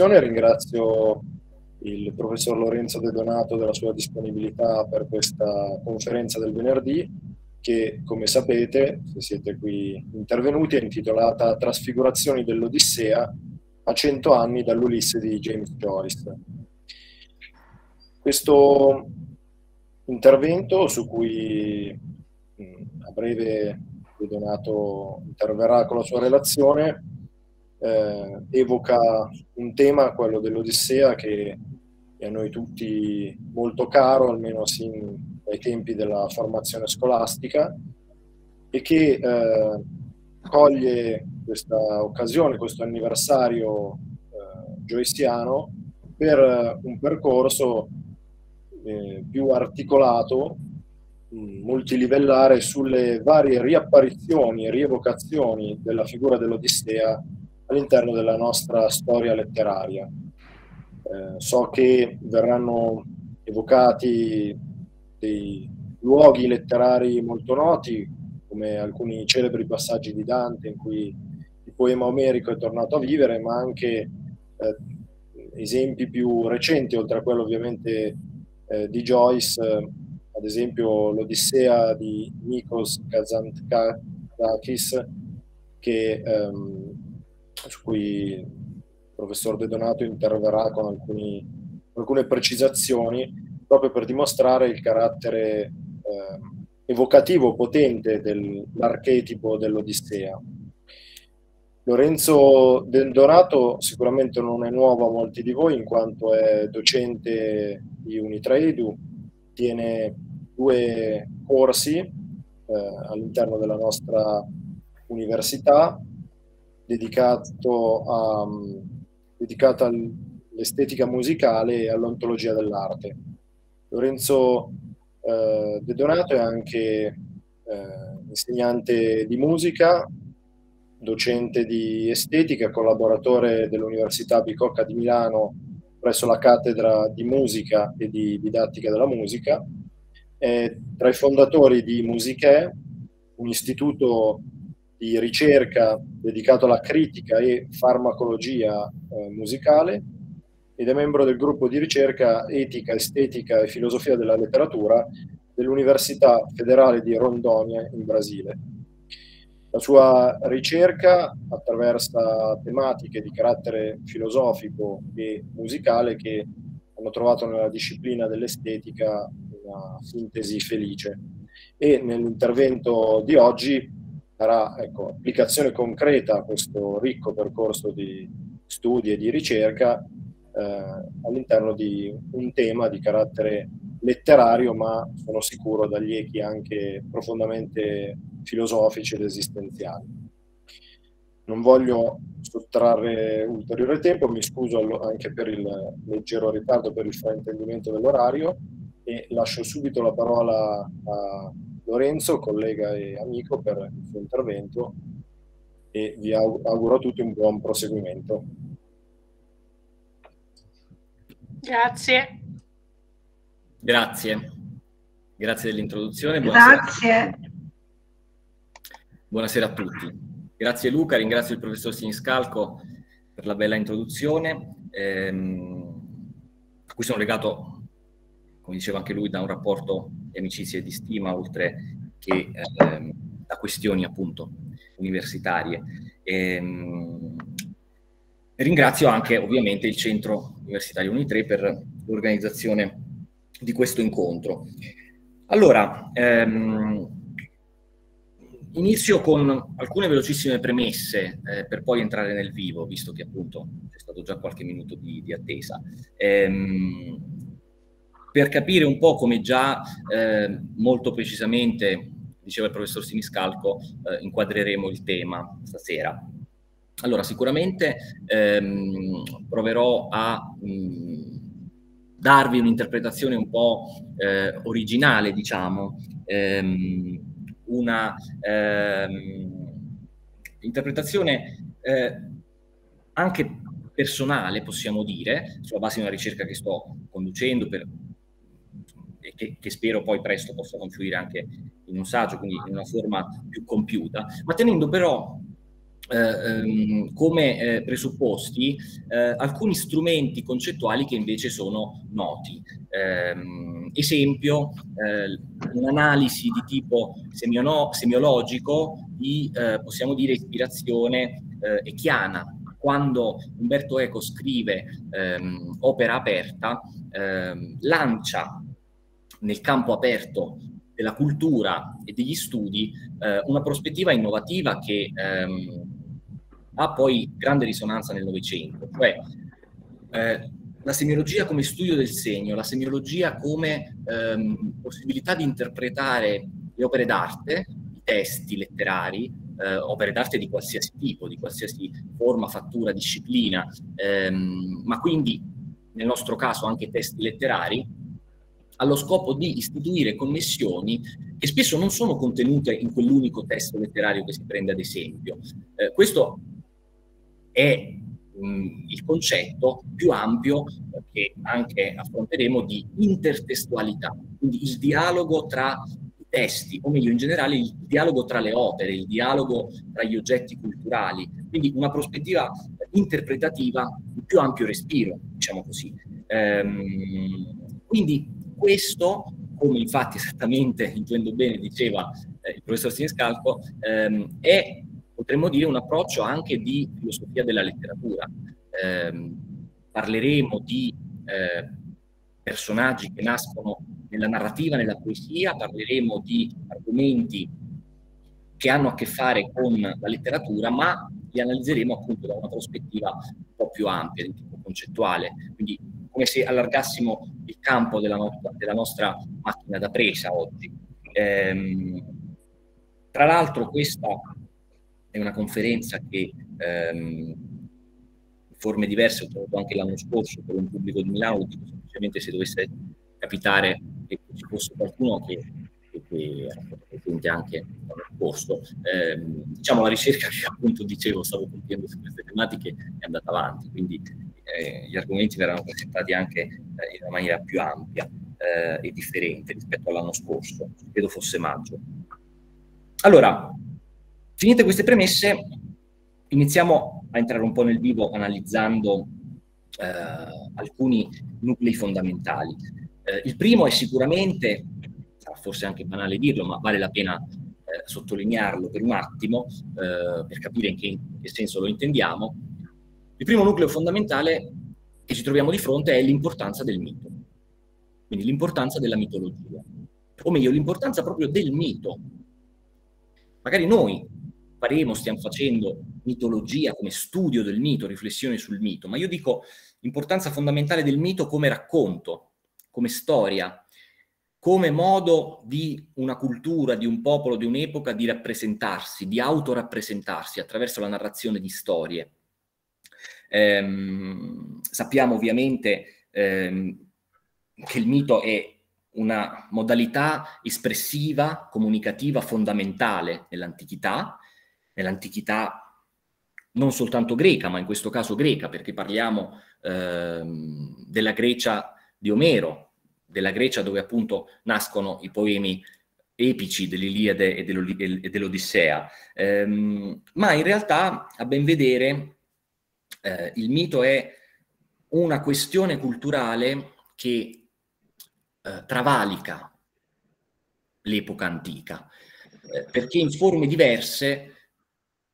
introduzione, ringrazio il professor Lorenzo De Donato della sua disponibilità per questa conferenza del venerdì che, come sapete, se siete qui intervenuti, è intitolata Trasfigurazioni dell'Odissea a cento anni dall'Ulisse di James Joyce. Questo intervento su cui a breve De Donato interverrà con la sua relazione eh, evoca un tema, quello dell'Odissea, che è a noi tutti molto caro, almeno sin dai tempi della formazione scolastica, e che eh, coglie questa occasione, questo anniversario eh, joyciano, per un percorso eh, più articolato, mh, multilivellare sulle varie riapparizioni e rievocazioni della figura dell'Odissea all'interno della nostra storia letteraria. Eh, so che verranno evocati dei luoghi letterari molto noti, come alcuni celebri passaggi di Dante in cui il poema omerico è tornato a vivere, ma anche eh, esempi più recenti, oltre a quello ovviamente eh, di Joyce, eh, ad esempio l'Odissea di Nikos Kazantzakis, che ehm, su cui il professor De Donato interverrà con alcuni, alcune precisazioni proprio per dimostrare il carattere eh, evocativo potente dell'archetipo dell'Odissea. Lorenzo De Donato sicuramente non è nuovo a molti di voi in quanto è docente di Unitraedu, tiene due corsi eh, all'interno della nostra università dedicato, a, dedicato all'estetica musicale e all'ontologia dell'arte. Lorenzo eh, De Donato è anche eh, insegnante di musica, docente di estetica, collaboratore dell'Università Bicocca di Milano presso la cattedra di musica e di didattica della musica. È tra i fondatori di Musiche, un istituto di ricerca dedicato alla critica e farmacologia eh, musicale ed è membro del gruppo di ricerca Etica, Estetica e Filosofia della Letteratura dell'Università Federale di Rondônia in Brasile. La sua ricerca attraversa tematiche di carattere filosofico e musicale che hanno trovato nella disciplina dell'estetica una sintesi felice e nell'intervento di oggi darà ecco, applicazione concreta a questo ricco percorso di studi e di ricerca eh, all'interno di un tema di carattere letterario, ma sono sicuro dagli echi anche profondamente filosofici ed esistenziali. Non voglio sottrarre ulteriore tempo, mi scuso anche per il leggero ritardo, per il fraintendimento dell'orario e lascio subito la parola a Lorenzo, collega e amico, per il suo intervento e vi auguro a tutti un buon proseguimento. Grazie. Grazie. Grazie dell'introduzione. Buonasera. Grazie. Buonasera a tutti. Grazie Luca, ringrazio il professor Siniscalco per la bella introduzione, ehm, a cui sono legato come diceva anche lui, da un rapporto di amicizia e di stima, oltre che eh, da questioni appunto universitarie. E, ehm, ringrazio anche ovviamente il Centro Universitario Unitre per l'organizzazione di questo incontro. Allora, ehm, inizio con alcune velocissime premesse eh, per poi entrare nel vivo, visto che appunto c'è stato già qualche minuto di, di attesa. Ehm, per capire un po' come già eh, molto precisamente diceva il professor Siniscalco, eh, inquadreremo il tema stasera. Allora, sicuramente ehm, proverò a mh, darvi un'interpretazione un po' eh, originale, diciamo, ehm, una ehm, interpretazione eh, anche personale, possiamo dire, sulla base di una ricerca che sto conducendo per che, che, spero poi presto possa confluire anche in un saggio, quindi in una forma più compiuta, ma tenendo però eh, ehm, come eh, presupposti eh, alcuni strumenti concettuali che invece sono noti. Ehm, esempio, eh, un'analisi di tipo semiono- semiologico di, eh, possiamo dire, ispirazione eh, echiana. Quando Umberto Eco scrive ehm, Opera aperta, lancia nel campo aperto della cultura e degli studi eh, una prospettiva innovativa che ehm, ha poi grande risonanza nel Novecento, cioè eh, la semiologia come studio del segno, la semiologia come ehm, possibilità di interpretare le opere d'arte, i testi letterari, eh, opere d'arte di qualsiasi tipo, di qualsiasi forma, fattura, disciplina, ehm, ma quindi nel nostro caso anche testi letterari, allo scopo di istituire connessioni che spesso non sono contenute in quell'unico testo letterario che si prende ad esempio. Eh, questo è mh, il concetto più ampio che anche affronteremo di intertestualità, quindi il dialogo tra i testi, o meglio in generale il dialogo tra le opere, il dialogo tra gli oggetti culturali, quindi una prospettiva interpretativa di più ampio respiro, diciamo così. Ehm, quindi questo, come infatti esattamente, intuendo bene, diceva eh, il professor Siniscalco, ehm, è potremmo dire un approccio anche di filosofia della letteratura. Eh, parleremo di eh, personaggi che nascono nella narrativa, nella poesia, parleremo di argomenti che hanno a che fare con la letteratura, ma li analizzeremo appunto da una prospettiva un po' più ampia, di tipo concettuale, quindi come se allargassimo il campo della, no- della nostra macchina da presa oggi. Ehm, tra l'altro questa è una conferenza che ehm, in forme diverse ho trovato anche l'anno scorso per un pubblico di Milano, dico semplicemente se dovesse capitare che ci fosse qualcuno che, che era stato presente anche l'anno scorso. Eh, diciamo la ricerca che appunto dicevo stavo compiendo su queste tematiche è andata avanti, quindi eh, gli argomenti verranno presentati anche eh, in una maniera più ampia eh, e differente rispetto all'anno scorso, credo fosse maggio. Allora, Finite queste premesse, iniziamo a entrare un po' nel vivo analizzando eh, alcuni nuclei fondamentali. Eh, il primo è sicuramente, forse anche banale dirlo, ma vale la pena eh, sottolinearlo per un attimo, eh, per capire in che, in che senso lo intendiamo. Il primo nucleo fondamentale che ci troviamo di fronte è l'importanza del mito, quindi l'importanza della mitologia, o meglio l'importanza proprio del mito. Magari noi faremo, stiamo facendo mitologia come studio del mito, riflessioni sul mito, ma io dico importanza fondamentale del mito come racconto, come storia, come modo di una cultura, di un popolo, di un'epoca di rappresentarsi, di autorappresentarsi attraverso la narrazione di storie. Ehm, sappiamo ovviamente ehm, che il mito è una modalità espressiva, comunicativa fondamentale nell'antichità, nell'antichità non soltanto greca, ma in questo caso greca, perché parliamo ehm, della Grecia di Omero, della Grecia dove appunto nascono i poemi epici dell'Iliade e, dell'Odissea. Ehm, ma in realtà, a ben vedere, eh, il mito è una questione culturale che eh, travalica l'epoca antica, eh, perché in forme diverse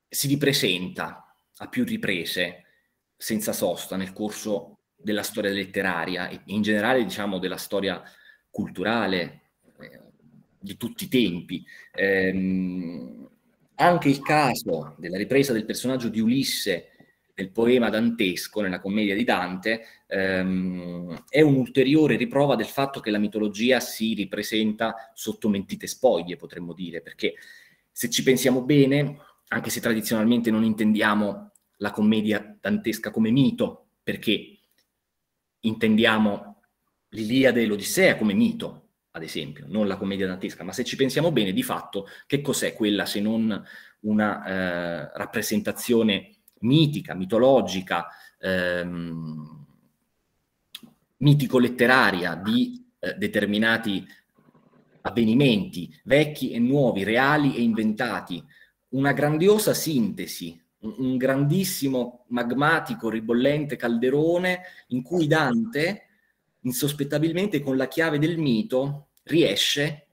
si ripresenta a più riprese, senza sosta, nel corso della storia letteraria e in generale diciamo della storia culturale eh, di tutti i tempi. Ehm, anche il caso della ripresa del personaggio di Ulisse nel poema dantesco, nella commedia di Dante, ehm, è un'ulteriore riprova del fatto che la mitologia si ripresenta sotto mentite spoglie, potremmo dire, perché se ci pensiamo bene, anche se tradizionalmente non intendiamo la commedia dantesca come mito, perché intendiamo l'Iliade e l'Odissea come mito, ad esempio, non la commedia dantesca, ma se ci pensiamo bene, di fatto, che cos'è quella se non una eh, rappresentazione mitica, mitologica, ehm, mitico-letteraria di eh, determinati avvenimenti vecchi e nuovi, reali e inventati, una grandiosa sintesi, un grandissimo magmatico, ribollente calderone in cui Dante, insospettabilmente con la chiave del mito, riesce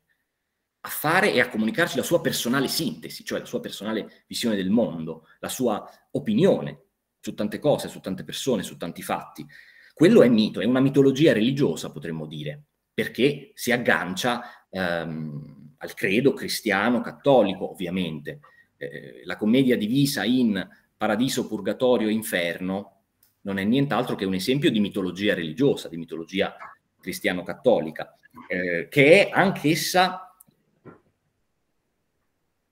a fare e a comunicarci la sua personale sintesi, cioè la sua personale visione del mondo, la sua opinione su tante cose, su tante persone, su tanti fatti. Quello è mito, è una mitologia religiosa, potremmo dire, perché si aggancia ehm, al credo cristiano cattolico, ovviamente. Eh, la commedia divisa in paradiso, purgatorio inferno non è nient'altro che un esempio di mitologia religiosa, di mitologia cristiano-cattolica, eh, che è anch'essa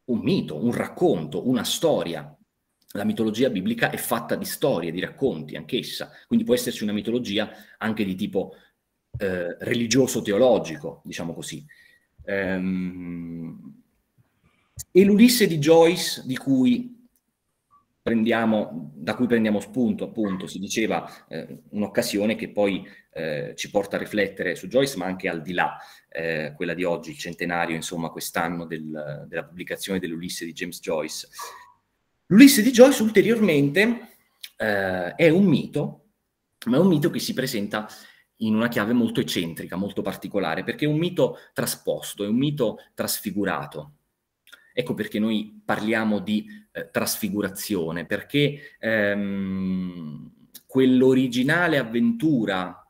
un mito, un racconto, una storia. La mitologia biblica è fatta di storie, di racconti, anch'essa. Quindi può esserci una mitologia anche di tipo eh, religioso-teologico, diciamo così. Ehm, e l'Ulisse di Joyce, di cui prendiamo, da cui prendiamo spunto, appunto, si diceva eh, un'occasione che poi eh, ci porta a riflettere su Joyce, ma anche al di là, eh, quella di oggi, il centenario, insomma, quest'anno del, della pubblicazione dell'Ulisse di James Joyce. L'Ulisse di Joyce ulteriormente eh, è un mito, ma è un mito che si presenta in una chiave molto eccentrica, molto particolare, perché è un mito trasposto, è un mito trasfigurato. Ecco perché noi parliamo di eh, trasfigurazione, perché ehm, quell'originale avventura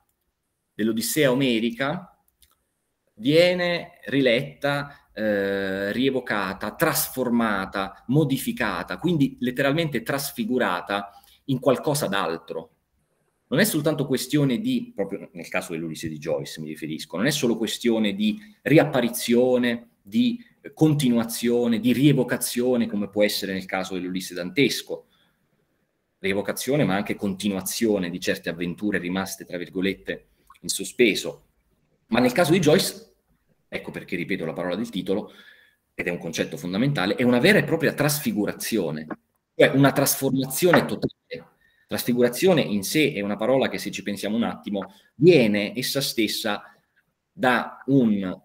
dell'Odissea omerica viene riletta, eh, rievocata, trasformata, modificata, quindi letteralmente trasfigurata in qualcosa d'altro. Non è soltanto questione di, proprio nel caso dell'Ulisse di Joyce mi riferisco, non è solo questione di riapparizione, di continuazione, di rievocazione, come può essere nel caso dell'Ulisse dantesco. Rievocazione, ma anche continuazione di certe avventure rimaste, tra virgolette, in sospeso. Ma nel caso di Joyce, ecco perché ripeto la parola del titolo, ed è un concetto fondamentale, è una vera e propria trasfigurazione, cioè una trasformazione totale. Trasfigurazione in sé è una parola che, se ci pensiamo un attimo, viene essa stessa da un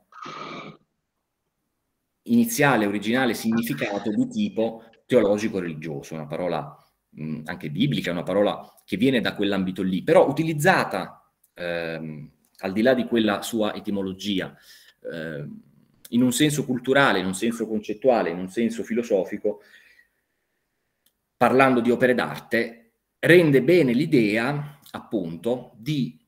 iniziale, originale significato di tipo teologico-religioso, una parola mh, anche biblica, una parola che viene da quell'ambito lì, però utilizzata ehm, al di là di quella sua etimologia, eh, in un senso culturale, in un senso concettuale, in un senso filosofico, parlando di opere d'arte, rende bene l'idea, appunto, di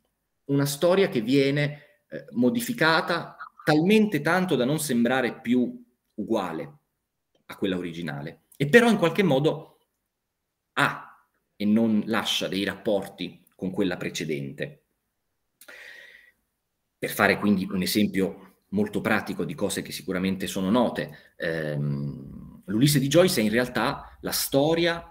una storia che viene eh, modificata talmente tanto da non sembrare più uguale a quella originale, e però in qualche modo ha e non lascia dei rapporti con quella precedente. Per fare quindi un esempio molto pratico di cose che sicuramente sono note, ehm, l'Ulisse di Joyce è in realtà la storia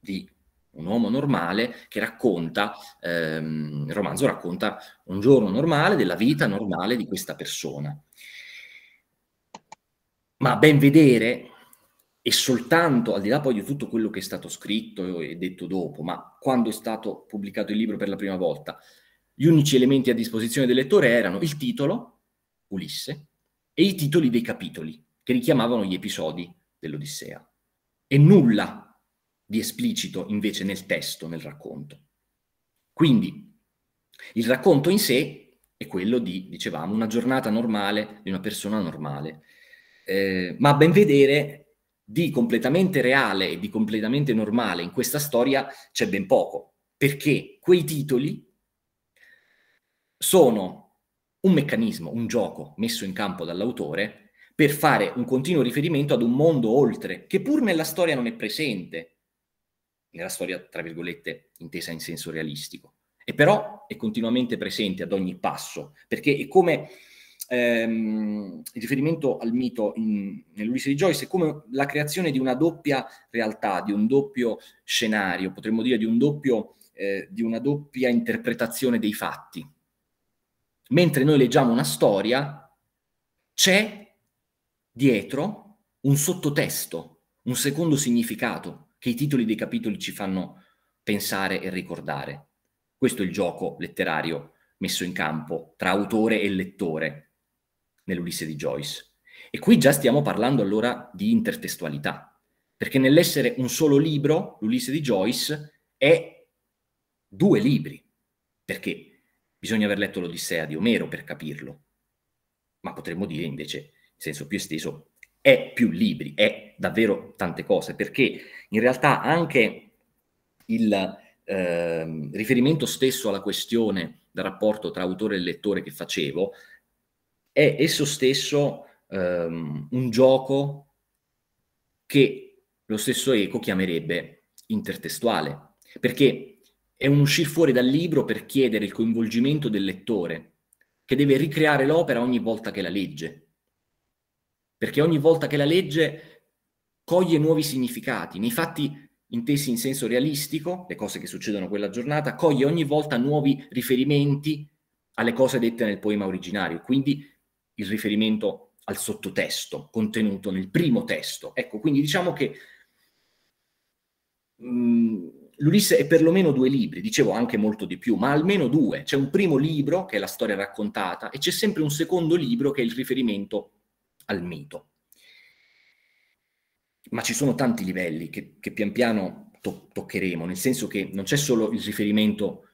di un uomo normale che racconta, ehm, il romanzo racconta un giorno normale della vita normale di questa persona. Ma a ben vedere, e soltanto al di là poi di tutto quello che è stato scritto e detto dopo, ma quando è stato pubblicato il libro per la prima volta, gli unici elementi a disposizione del lettore erano il titolo, Ulisse, e i titoli dei capitoli, che richiamavano gli episodi dell'Odissea. E nulla di esplicito invece nel testo, nel racconto. Quindi il racconto in sé è quello di, dicevamo, una giornata normale di una persona normale eh, ma a ben vedere di completamente reale e di completamente normale in questa storia c'è ben poco, perché quei titoli sono un meccanismo, un gioco messo in campo dall'autore per fare un continuo riferimento ad un mondo oltre, che pur nella storia non è presente, nella storia, tra virgolette, intesa in senso realistico, e però è continuamente presente ad ogni passo, perché è come ehm, il riferimento al mito nell'Ulisse di Joyce è come la creazione di una doppia realtà, di un doppio scenario, potremmo dire di, un doppio, eh, di una doppia interpretazione dei fatti. Mentre noi leggiamo una storia, c'è dietro un sottotesto, un secondo significato che i titoli dei capitoli ci fanno pensare e ricordare. Questo è il gioco letterario messo in campo tra autore e lettore nell'Ulisse di Joyce. E qui già stiamo parlando allora di intertestualità, perché nell'essere un solo libro, l'Ulisse di Joyce, è due libri, perché bisogna aver letto l'Odissea di Omero per capirlo, ma potremmo dire invece, in senso più esteso, è più libri, è davvero tante cose, perché in realtà anche il eh, riferimento stesso alla questione del rapporto tra autore e lettore che facevo è esso stesso ehm, un gioco che lo stesso Eco chiamerebbe intertestuale, perché è un uscire fuori dal libro per chiedere il coinvolgimento del lettore, che deve ricreare l'opera ogni volta che la legge, perché ogni volta che la legge coglie nuovi significati, nei fatti intesi in senso realistico, le cose che succedono quella giornata, coglie ogni volta nuovi riferimenti alle cose dette nel poema originario, quindi il riferimento al sottotesto contenuto nel primo testo. Ecco, quindi diciamo che mh, l'Ulisse è perlomeno due libri, dicevo anche molto di più, ma almeno due. C'è un primo libro, che è la storia raccontata, e c'è sempre un secondo libro, che è il riferimento al mito. Ma ci sono tanti livelli che, che pian piano to- toccheremo, nel senso che non c'è solo il riferimento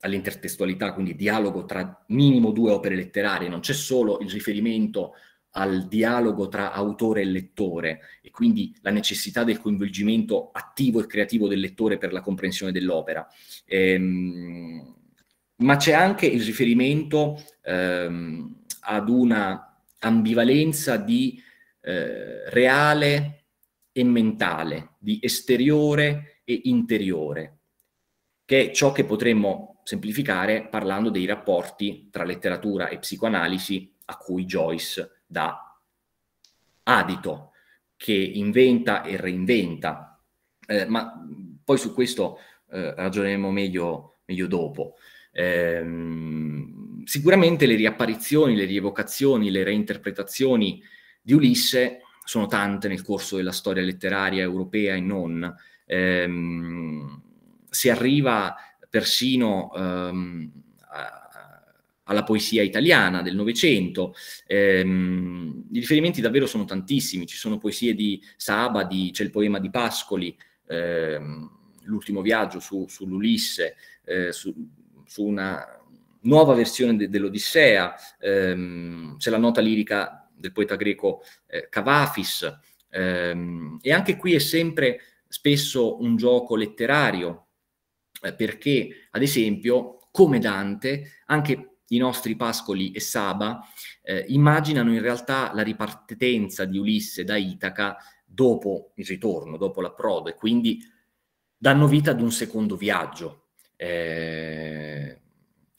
all'intertestualità, quindi dialogo tra minimo due opere letterarie, non c'è solo il riferimento al dialogo tra autore e lettore e quindi la necessità del coinvolgimento attivo e creativo del lettore per la comprensione dell'opera. Ehm, ma c'è anche il riferimento ehm, ad una ambivalenza di eh, reale e mentale, di esteriore e interiore, che è ciò che potremmo semplificare parlando dei rapporti tra letteratura e psicoanalisi a cui Joyce da adito che inventa e reinventa. Eh, ma poi su questo eh, ragioneremo meglio, meglio dopo. Eh, sicuramente le riapparizioni, le rievocazioni, le reinterpretazioni di Ulisse sono tante nel corso della storia letteraria europea e non. Ehm, si arriva persino ehm, alla poesia italiana del Novecento. Ehm, I riferimenti davvero sono tantissimi, ci sono poesie di Sabadi, c'è il poema di Pascoli, ehm, L'ultimo viaggio su, sull'Ulisse, eh, su, su, una nuova versione de, dell'Odissea, ehm, c'è la nota lirica del poeta greco eh, Cavafis, ehm, e anche qui è sempre spesso un gioco letterario, eh, perché ad esempio, come Dante, anche i nostri Pascoli e Saba eh, immaginano in realtà la ripartenza di Ulisse da Itaca dopo il ritorno, dopo l'approdo, e quindi danno vita ad un secondo viaggio. Eh,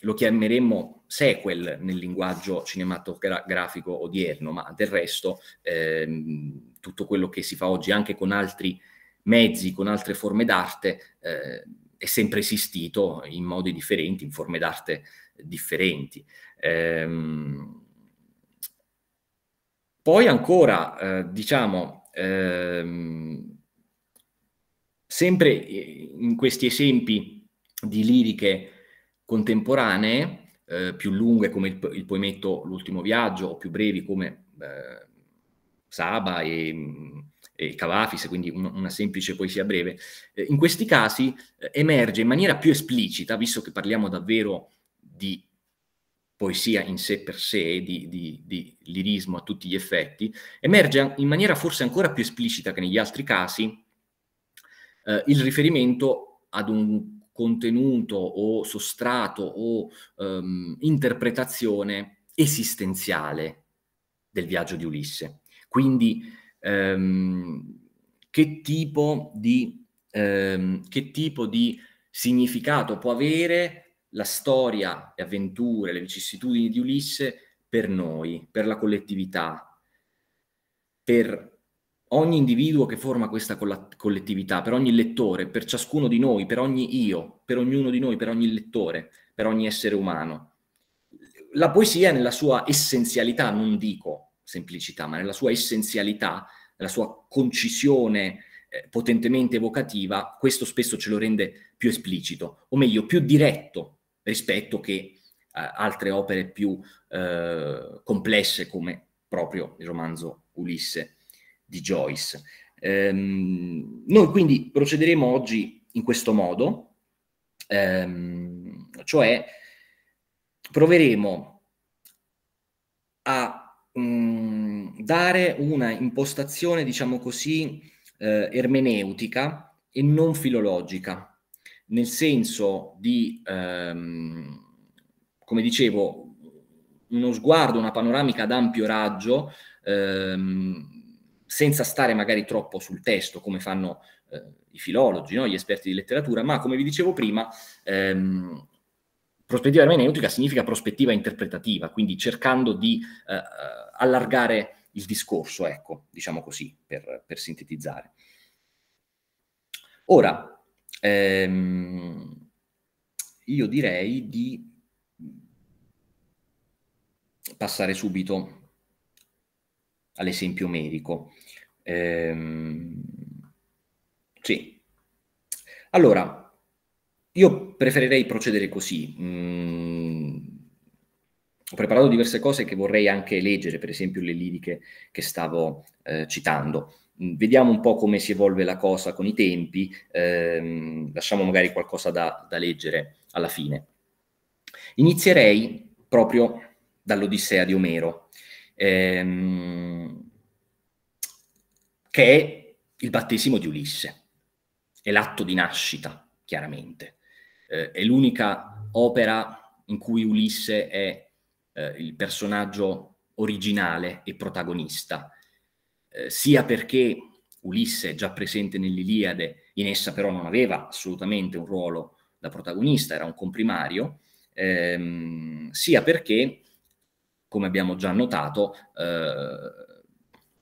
lo chiameremmo sequel nel linguaggio cinematografico odierno, ma del resto ehm, tutto quello che si fa oggi anche con altri mezzi, con altre forme d'arte, eh, è sempre esistito in modi differenti, in forme d'arte differenti. Ehm, poi ancora, eh, diciamo, ehm, sempre in questi esempi di liriche contemporanee, eh, più lunghe come il, il, poemetto L'ultimo viaggio o più brevi come eh, Saba e, e Cavafis, quindi un, una semplice poesia breve, eh, in questi casi eh, emerge in maniera più esplicita, visto che parliamo davvero di poesia in sé per sé, di, di, di, lirismo a tutti gli effetti, emerge in maniera forse ancora più esplicita che negli altri casi eh, il riferimento ad un contenuto o sostrato o um, interpretazione esistenziale del viaggio di Ulisse. Quindi um, che, tipo di, um, che tipo di significato può avere la storia, le avventure, le vicissitudini di Ulisse per noi, per la collettività, per ogni individuo che forma questa collettività, per ogni lettore, per ciascuno di noi, per ogni io, per ognuno di noi, per ogni lettore, per ogni essere umano. La poesia nella sua essenzialità, non dico semplicità, ma nella sua essenzialità, nella sua concisione eh, potentemente evocativa, questo spesso ce lo rende più esplicito, o meglio, più diretto rispetto che eh, altre opere più eh, complesse come proprio il romanzo Ulisse di Joyce. Ehm, noi quindi procederemo oggi in questo modo, ehm, cioè proveremo a mh, mm, dare una impostazione, diciamo così, eh, ermeneutica e non filologica, nel senso di, ehm, come dicevo, uno sguardo, una panoramica ad ampio raggio, ehm, senza stare magari troppo sul testo, come fanno eh, i filologi, no? gli esperti di letteratura, ma come vi dicevo prima, ehm, prospettiva ermeneutica significa prospettiva interpretativa, quindi cercando di eh, eh, allargare il discorso, ecco, diciamo così, per, per sintetizzare. Ora, ehm, io direi di passare subito all'esempio medico. Ehm, sì. Allora, io preferirei procedere così. Mm, ho preparato diverse cose che vorrei anche leggere, per esempio le liriche che stavo eh, citando. Mm, vediamo un po' come si evolve la cosa con i tempi, ehm, lasciamo magari qualcosa da, da leggere alla fine. Inizierei proprio dall'Odissea di Omero ehm, che è il battesimo di Ulisse, è l'atto di nascita, chiaramente. Eh, è l'unica opera in cui Ulisse è eh, il personaggio originale e protagonista, eh, sia perché Ulisse già presente nell'Iliade, in essa però non aveva assolutamente un ruolo da protagonista, era un comprimario, ehm, sia perché come abbiamo già notato, eh,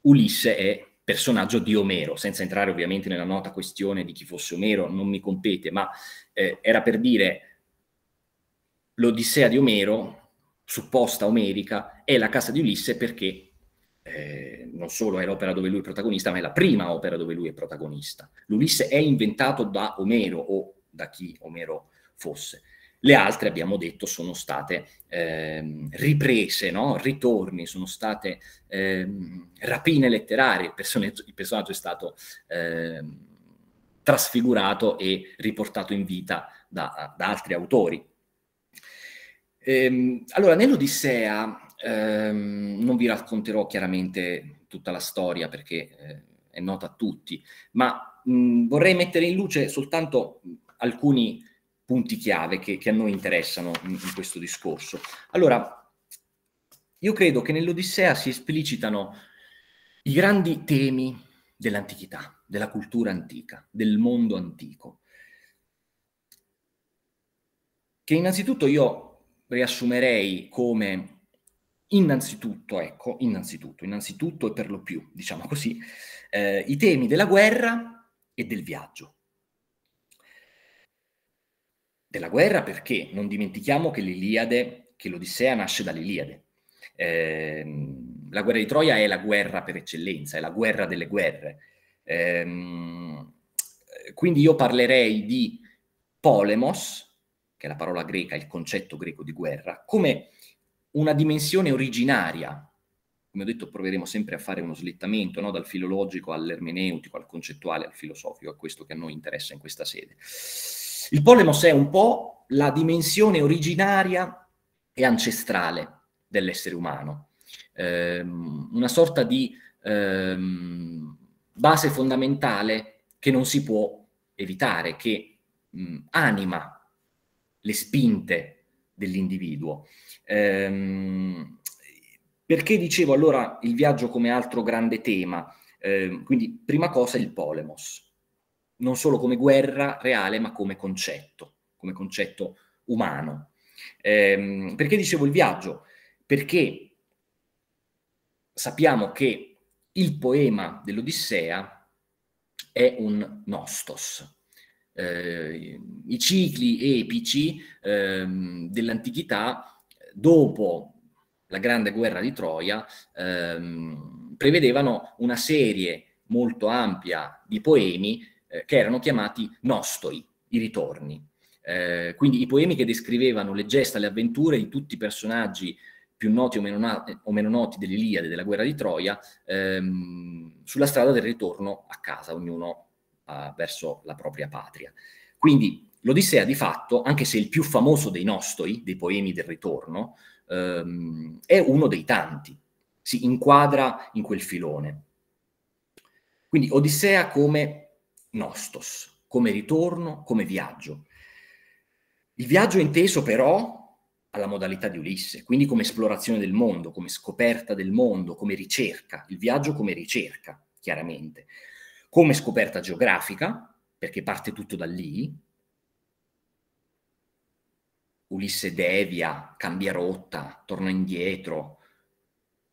Ulisse è personaggio di Omero, senza entrare ovviamente nella nota questione di chi fosse Omero, non mi compete, ma eh, era per dire l'Odissea di Omero, supposta omerica, è la casa di Ulisse perché eh, non solo è l'opera dove lui è protagonista, ma è la prima opera dove lui è protagonista. L'Ulisse è inventato da Omero o da chi Omero fosse. Le altre, abbiamo detto, sono state ehm, riprese, no? ritorni, sono state ehm, rapine letterarie, il personaggio, il personaggio è stato ehm, trasfigurato e riportato in vita da, da altri autori. Ehm, allora, nell'Odissea ehm, non vi racconterò chiaramente tutta la storia perché eh, è nota a tutti, ma mh, vorrei mettere in luce soltanto alcuni punti chiave che, che a noi interessano in, in, questo discorso. Allora, io credo che nell'Odissea si esplicitano i grandi temi dell'antichità, della cultura antica, del mondo antico, che innanzitutto io riassumerei come innanzitutto, ecco, innanzitutto, innanzitutto e per lo più, diciamo così, eh, i temi della guerra e del viaggio della guerra perché non dimentichiamo che l'Iliade, che l'Odissea nasce dall'Iliade. Eh, la guerra di Troia è la guerra per eccellenza, è la guerra delle guerre. Eh, quindi io parlerei di polemos, che è la parola greca, il concetto greco di guerra, come una dimensione originaria. Come ho detto, proveremo sempre a fare uno slittamento no? dal filologico all'ermeneutico, al concettuale, al filosofico, a questo che a noi interessa in questa sede. Il polemos è un po' la dimensione originaria e ancestrale dell'essere umano, ehm, una sorta di ehm, base fondamentale che non si può evitare, che mh, anima le spinte dell'individuo. Ehm, perché dicevo allora il viaggio come altro grande tema? Eh, quindi prima cosa il polemos non solo come guerra reale, ma come concetto, come concetto umano. Ehm, perché dicevo il viaggio? Perché sappiamo che il poema dell'Odissea è un nostos. Eh, I cicli epici eh, dell'antichità, dopo la grande guerra di Troia, ehm, prevedevano una serie molto ampia di poemi eh, che erano chiamati nostoi, i ritorni. Eh, quindi i poemi che descrivevano le gesta, le avventure di tutti i personaggi più noti o meno, na- o meno noti dell'Iliade, della guerra di Troia, ehm, sulla strada del ritorno a casa, ognuno uh, verso la propria patria. Quindi l'Odissea di fatto, anche se il più famoso dei nostoi, dei poemi del ritorno, ehm, è uno dei tanti, si inquadra in quel filone. Quindi Odissea come nostos, come ritorno, come viaggio. Il viaggio è inteso però alla modalità di Ulisse, quindi come esplorazione del mondo, come scoperta del mondo, come ricerca, il viaggio come ricerca, chiaramente, come scoperta geografica, perché parte tutto da lì, Ulisse devia, cambia rotta, torna indietro,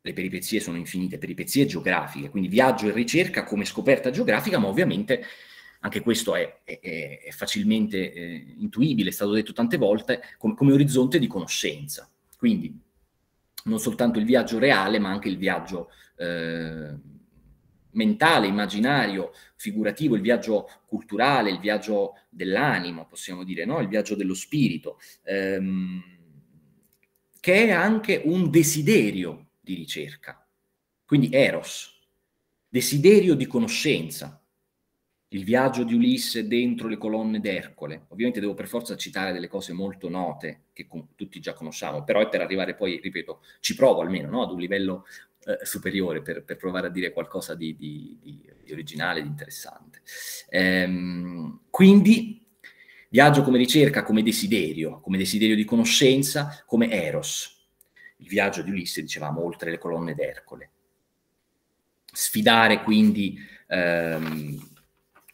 le peripezie sono infinite, peripezie geografiche, quindi viaggio e ricerca come scoperta geografica, ma ovviamente anche questo è, è, è facilmente eh, intuibile, è stato detto tante volte, com- come orizzonte di conoscenza. Quindi non soltanto il viaggio reale, ma anche il viaggio eh, mentale, immaginario, figurativo, il viaggio culturale, il viaggio dell'animo, possiamo dire, no? il viaggio dello spirito, ehm, che è anche un desiderio di ricerca. Quindi eros, desiderio di conoscenza, il viaggio di Ulisse dentro le colonne d'Ercole. Ovviamente devo per forza citare delle cose molto note che tutti già conosciamo, però è per arrivare poi, ripeto, ci provo almeno no? ad un livello eh, superiore per, per, provare a dire qualcosa di, di, di, originale, di interessante. Ehm, quindi viaggio come ricerca, come desiderio, come desiderio di conoscenza, come eros. Il viaggio di Ulisse, dicevamo, oltre le colonne d'Ercole. Sfidare quindi... Ehm,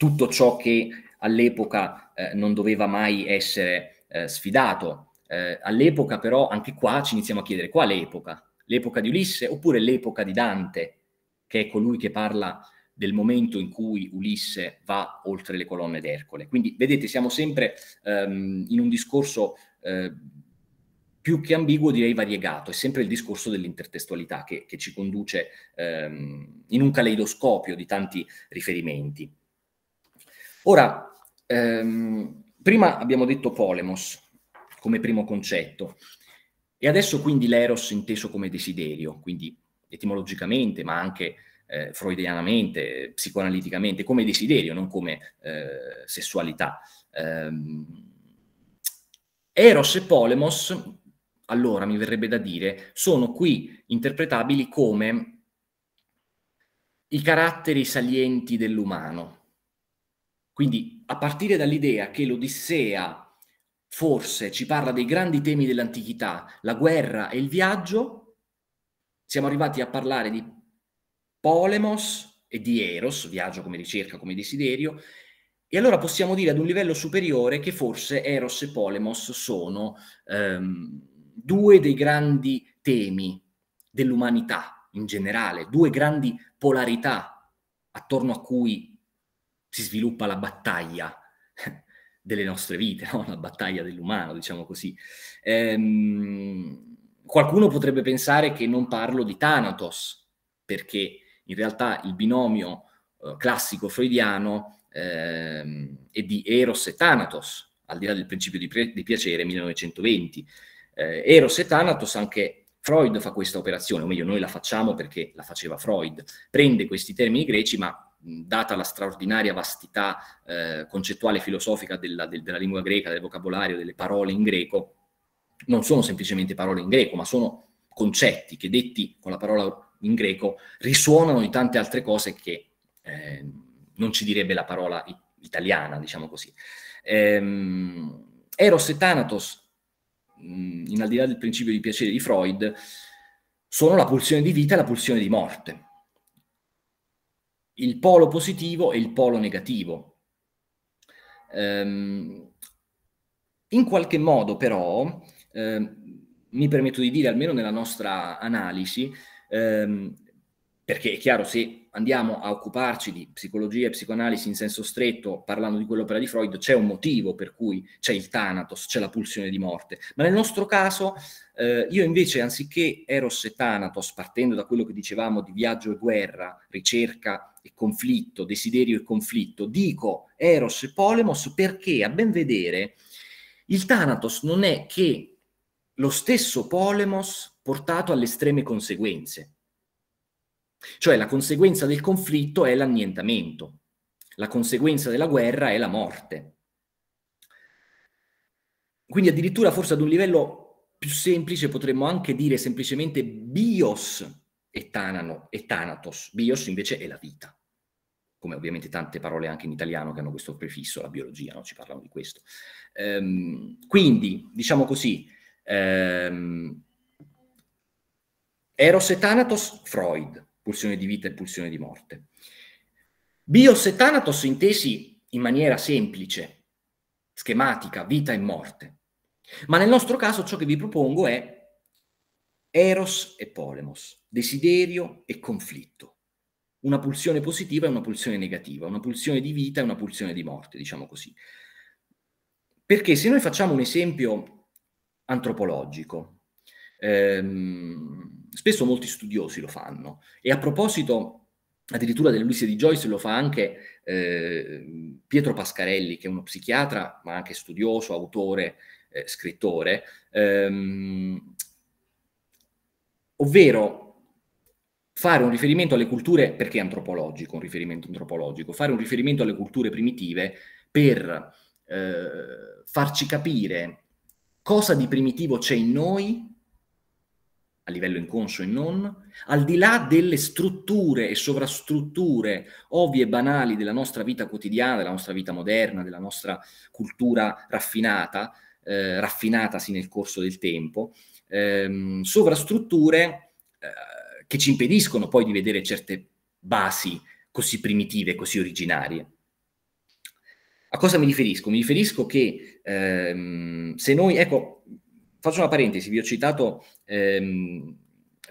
tutto ciò che all'epoca eh, non doveva mai essere eh, sfidato. Eh, all'epoca però, anche qua ci iniziamo a chiedere quale epoca? L'epoca di Ulisse oppure l'epoca di Dante, che è colui che parla del momento in cui Ulisse va oltre le colonne d'Ercole. Quindi vedete, siamo sempre ehm, in un discorso eh, più che ambiguo, direi variegato, è sempre il discorso dell'intertestualità che, che ci conduce ehm, in un caleidoscopio di tanti riferimenti. Ora, ehm, prima abbiamo detto polemos come primo concetto e adesso quindi l'eros inteso come desiderio, quindi etimologicamente, ma anche eh, freudianamente, psicoanaliticamente, come desiderio, non come eh, sessualità. Um, eros e polemos, allora mi verrebbe da dire, sono qui interpretabili come i caratteri salienti dell'umano, quindi a partire dall'idea che l'Odissea forse ci parla dei grandi temi dell'antichità, la guerra e il viaggio, siamo arrivati a parlare di Polemos e di Eros, viaggio come ricerca, come desiderio, e allora possiamo dire ad un livello superiore che forse Eros e Polemos sono ehm, due dei grandi temi dell'umanità in generale, due grandi polarità attorno a cui si sviluppa la battaglia delle nostre vite, no? la battaglia dell'umano, diciamo così. Ehm, qualcuno potrebbe pensare che non parlo di Thanatos, perché in realtà il binomio eh, classico freudiano ehm, è di Eros e Thanatos, al di là del principio di, pre- di piacere 1920. Eh, Eros e Thanatos anche Freud fa questa operazione, o meglio noi la facciamo perché la faceva Freud, prende questi termini greci ma data la straordinaria vastità eh, concettuale e filosofica della, del, della lingua greca, del vocabolario, delle parole in greco, non sono semplicemente parole in greco, ma sono concetti che detti con la parola in greco risuonano di tante altre cose che eh, non ci direbbe la parola italiana, diciamo così. Ehm, Eros e Thanatos, in al di là del principio di piacere di Freud, sono la pulsione di vita e la pulsione di morte il polo positivo e il polo negativo. Um, in qualche modo però, eh, mi permetto di dire, almeno nella nostra analisi, ehm, perché è chiaro se andiamo a occuparci di psicologia e psicoanalisi in senso stretto, parlando di quell'opera di Freud, c'è un motivo per cui c'è il Thanatos, c'è la pulsione di morte. Ma nel nostro caso, eh, io invece, anziché Eros e Thanatos, partendo da quello che dicevamo di viaggio e guerra, ricerca e conflitto, desiderio e conflitto, dico Eros e Polemos perché, a ben vedere, il Thanatos non è che lo stesso Polemos portato alle estreme conseguenze. Cioè la conseguenza del conflitto è l'annientamento, la conseguenza della guerra è la morte. Quindi addirittura forse ad un livello più semplice potremmo anche dire semplicemente bios e, tanano, e thanatos. Bios invece è la vita come ovviamente tante parole anche in italiano che hanno questo prefisso, la biologia, no? ci parlano di questo. Ehm, quindi, diciamo così, ehm, Eros e Thanatos, Freud, pulsione di vita e pulsione di morte. Bios e Thanatos intesi in maniera semplice, schematica, vita e morte. Ma nel nostro caso ciò che vi propongo è Eros e Polemos, desiderio e conflitto una pulsione positiva e una pulsione negativa, una pulsione di vita e una pulsione di morte, diciamo così. Perché se noi facciamo un esempio antropologico, ehm, spesso molti studiosi lo fanno, e a proposito addirittura dell'Ulisse di Joyce lo fa anche eh, Pietro Pascarelli, che è uno psichiatra, ma anche studioso, autore, eh, scrittore, ehm, ovvero fare un riferimento alle culture, perché è antropologico, un riferimento antropologico, fare un riferimento alle culture primitive per eh, farci capire cosa di primitivo c'è in noi, a livello inconscio e non, al di là delle strutture e sovrastrutture ovvie e banali della nostra vita quotidiana, della nostra vita moderna, della nostra cultura raffinata, eh, raffinatasi nel corso del tempo, ehm, sovrastrutture eh, che ci impediscono poi di vedere certe basi così primitive, così originarie. A cosa mi riferisco? Mi riferisco che ehm, se noi, ecco, faccio una parentesi, vi ho citato ehm,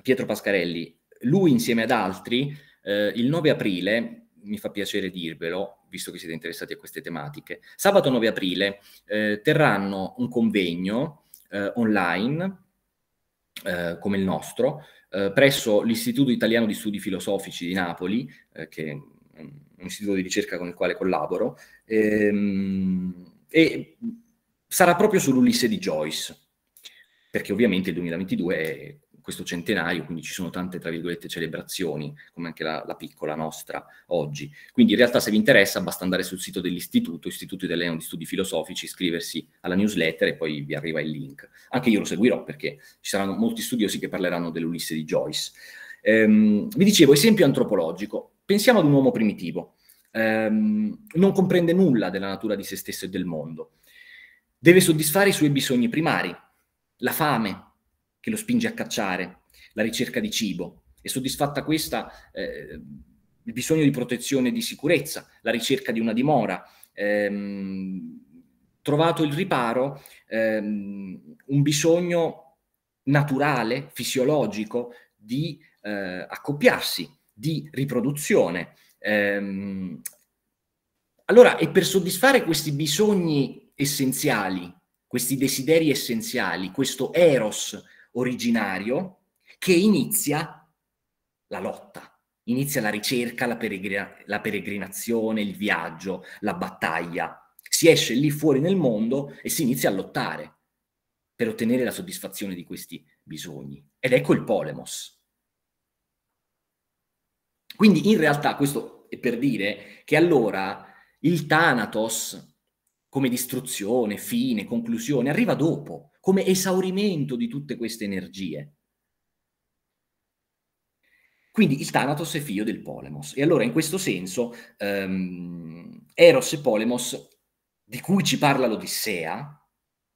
Pietro Pascarelli, lui insieme ad altri eh, il 9 aprile, mi fa piacere dirvelo, visto che siete interessati a queste tematiche, sabato 9 aprile eh, terranno un convegno eh, online eh, come il nostro, eh, presso l'Istituto Italiano di Studi Filosofici di Napoli, eh, che è un istituto di ricerca con il quale collaboro, ehm, e sarà proprio sull'Ulisse di Joyce, perché ovviamente il 2022 è questo centenario, quindi ci sono tante, tra virgolette, celebrazioni, come anche la, la, piccola nostra oggi. Quindi in realtà se vi interessa basta andare sul sito dell'istituto, Istituto Italiano di Studi Filosofici, iscriversi alla newsletter e poi vi arriva il link. Anche io lo seguirò perché ci saranno molti studiosi che parleranno dell'Ulisse di Joyce. Ehm, vi dicevo, esempio antropologico. Pensiamo ad un uomo primitivo. Ehm, non comprende nulla della natura di se stesso e del mondo. Deve soddisfare i suoi bisogni primari, la fame, che lo spinge a cacciare, la ricerca di cibo. È soddisfatta questa eh, il bisogno di protezione e di sicurezza, la ricerca di una dimora, ehm, trovato il riparo, ehm, un bisogno naturale, fisiologico di eh, accoppiarsi, di riproduzione. Ehm, allora, e per soddisfare questi bisogni essenziali, questi desideri essenziali, questo eros originario che inizia la lotta, inizia la ricerca, la, peregrina- la peregrinazione, il viaggio, la battaglia. Si esce lì fuori nel mondo e si inizia a lottare per ottenere la soddisfazione di questi bisogni. Ed ecco il polemos. Quindi in realtà questo è per dire che allora il Thanatos come distruzione, fine, conclusione, arriva dopo come esaurimento di tutte queste energie. Quindi il Thanatos è figlio del Polemos. E allora in questo senso um, Eros e Polemos, di cui ci parla l'Odissea,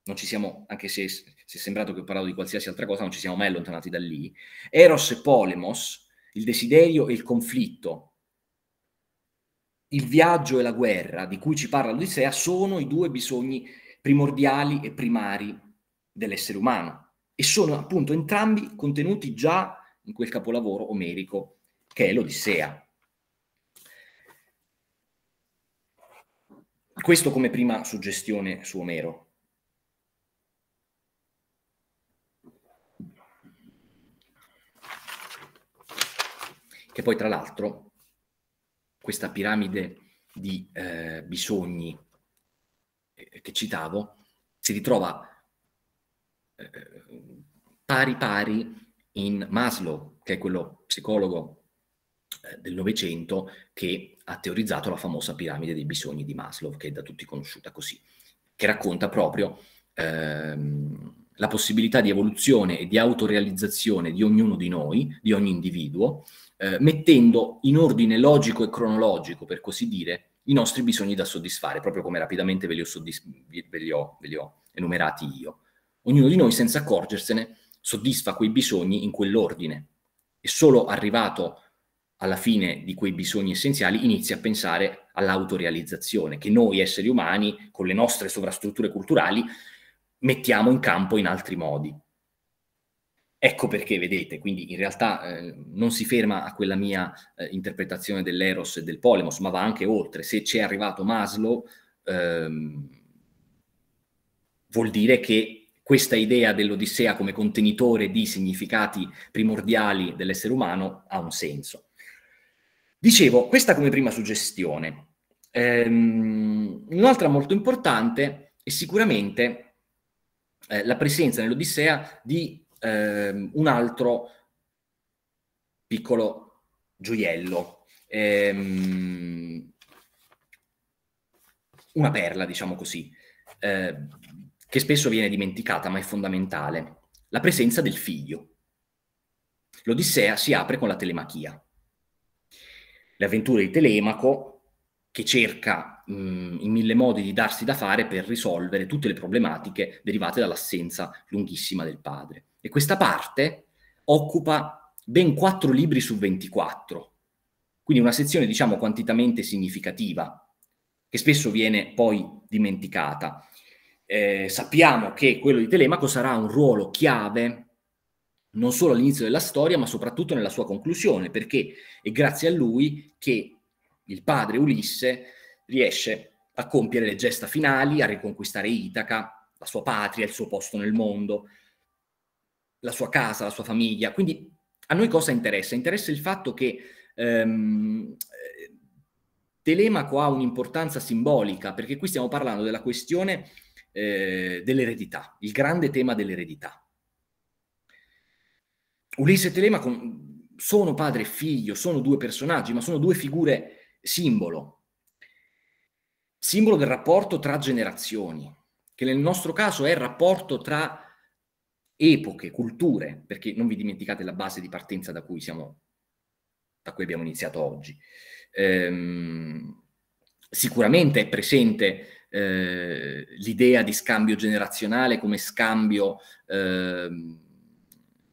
non ci siamo, anche se, se è sembrato che ho parlato di qualsiasi altra cosa, non ci siamo mai allontanati da lì. Eros e Polemos, il desiderio e il conflitto, il viaggio e la guerra, di cui ci parla l'Odissea, sono i due bisogni primordiali e primari dell'essere umano e sono appunto entrambi contenuti già in quel capolavoro omerico che è l'Odissea. Questo come prima suggestione su Omero. Che poi tra l'altro questa piramide di eh, bisogni eh, che citavo si ritrova pari pari in Maslow, che è quello psicologo eh, del Novecento che ha teorizzato la famosa piramide dei bisogni di Maslow, che è da tutti conosciuta così, che racconta proprio ehm, la possibilità di evoluzione e di autorealizzazione di ognuno di noi, di ogni individuo, eh, mettendo in ordine logico e cronologico, per così dire, i nostri bisogni da soddisfare, proprio come rapidamente ve li ho, soddisf- ve li ho, ve li ho enumerati io. Ognuno di noi, senza accorgersene, soddisfa quei bisogni in quell'ordine e solo arrivato alla fine di quei bisogni essenziali inizia a pensare all'autorealizzazione che noi esseri umani, con le nostre sovrastrutture culturali, mettiamo in campo in altri modi. Ecco perché, vedete, quindi in realtà eh, non si ferma a quella mia eh, interpretazione dell'Eros e del Polemos, ma va anche oltre. Se c'è arrivato Maslow, ehm, vuol dire che questa idea dell'Odissea come contenitore di significati primordiali dell'essere umano ha un senso. Dicevo, questa come prima suggestione. Ehm, un'altra molto importante è sicuramente eh, la presenza nell'Odissea di ehm, un altro piccolo gioiello, ehm, una perla, diciamo così, eh, che spesso viene dimenticata, ma è fondamentale, la presenza del figlio. L'Odissea si apre con la telemachia. Le avventure di Telemaco che cerca mh, in mille modi di darsi da fare per risolvere tutte le problematiche derivate dall'assenza lunghissima del padre. E questa parte occupa ben quattro libri su 24, quindi una sezione diciamo quantitamente significativa, che spesso viene poi dimenticata. Eh, sappiamo che quello di Telemaco sarà un ruolo chiave non solo all'inizio della storia, ma soprattutto nella sua conclusione, perché è grazie a lui che il padre Ulisse riesce a compiere le gesta finali, a riconquistare Itaca, la sua patria, il suo posto nel mondo, la sua casa, la sua famiglia. Quindi a noi cosa interessa? Interessa il fatto che ehm, Telemaco ha un'importanza simbolica, perché qui stiamo parlando della questione eh, dell'eredità, il grande tema dell'eredità. Ulisse e Telemaco sono padre e figlio, sono due personaggi, ma sono due figure simbolo, simbolo del rapporto tra generazioni, che nel nostro caso è il rapporto tra epoche, culture, perché non vi dimenticate la base di partenza da cui siamo, da cui abbiamo iniziato oggi. Ehm, sicuramente è presente eh, l'idea di scambio generazionale come scambio eh,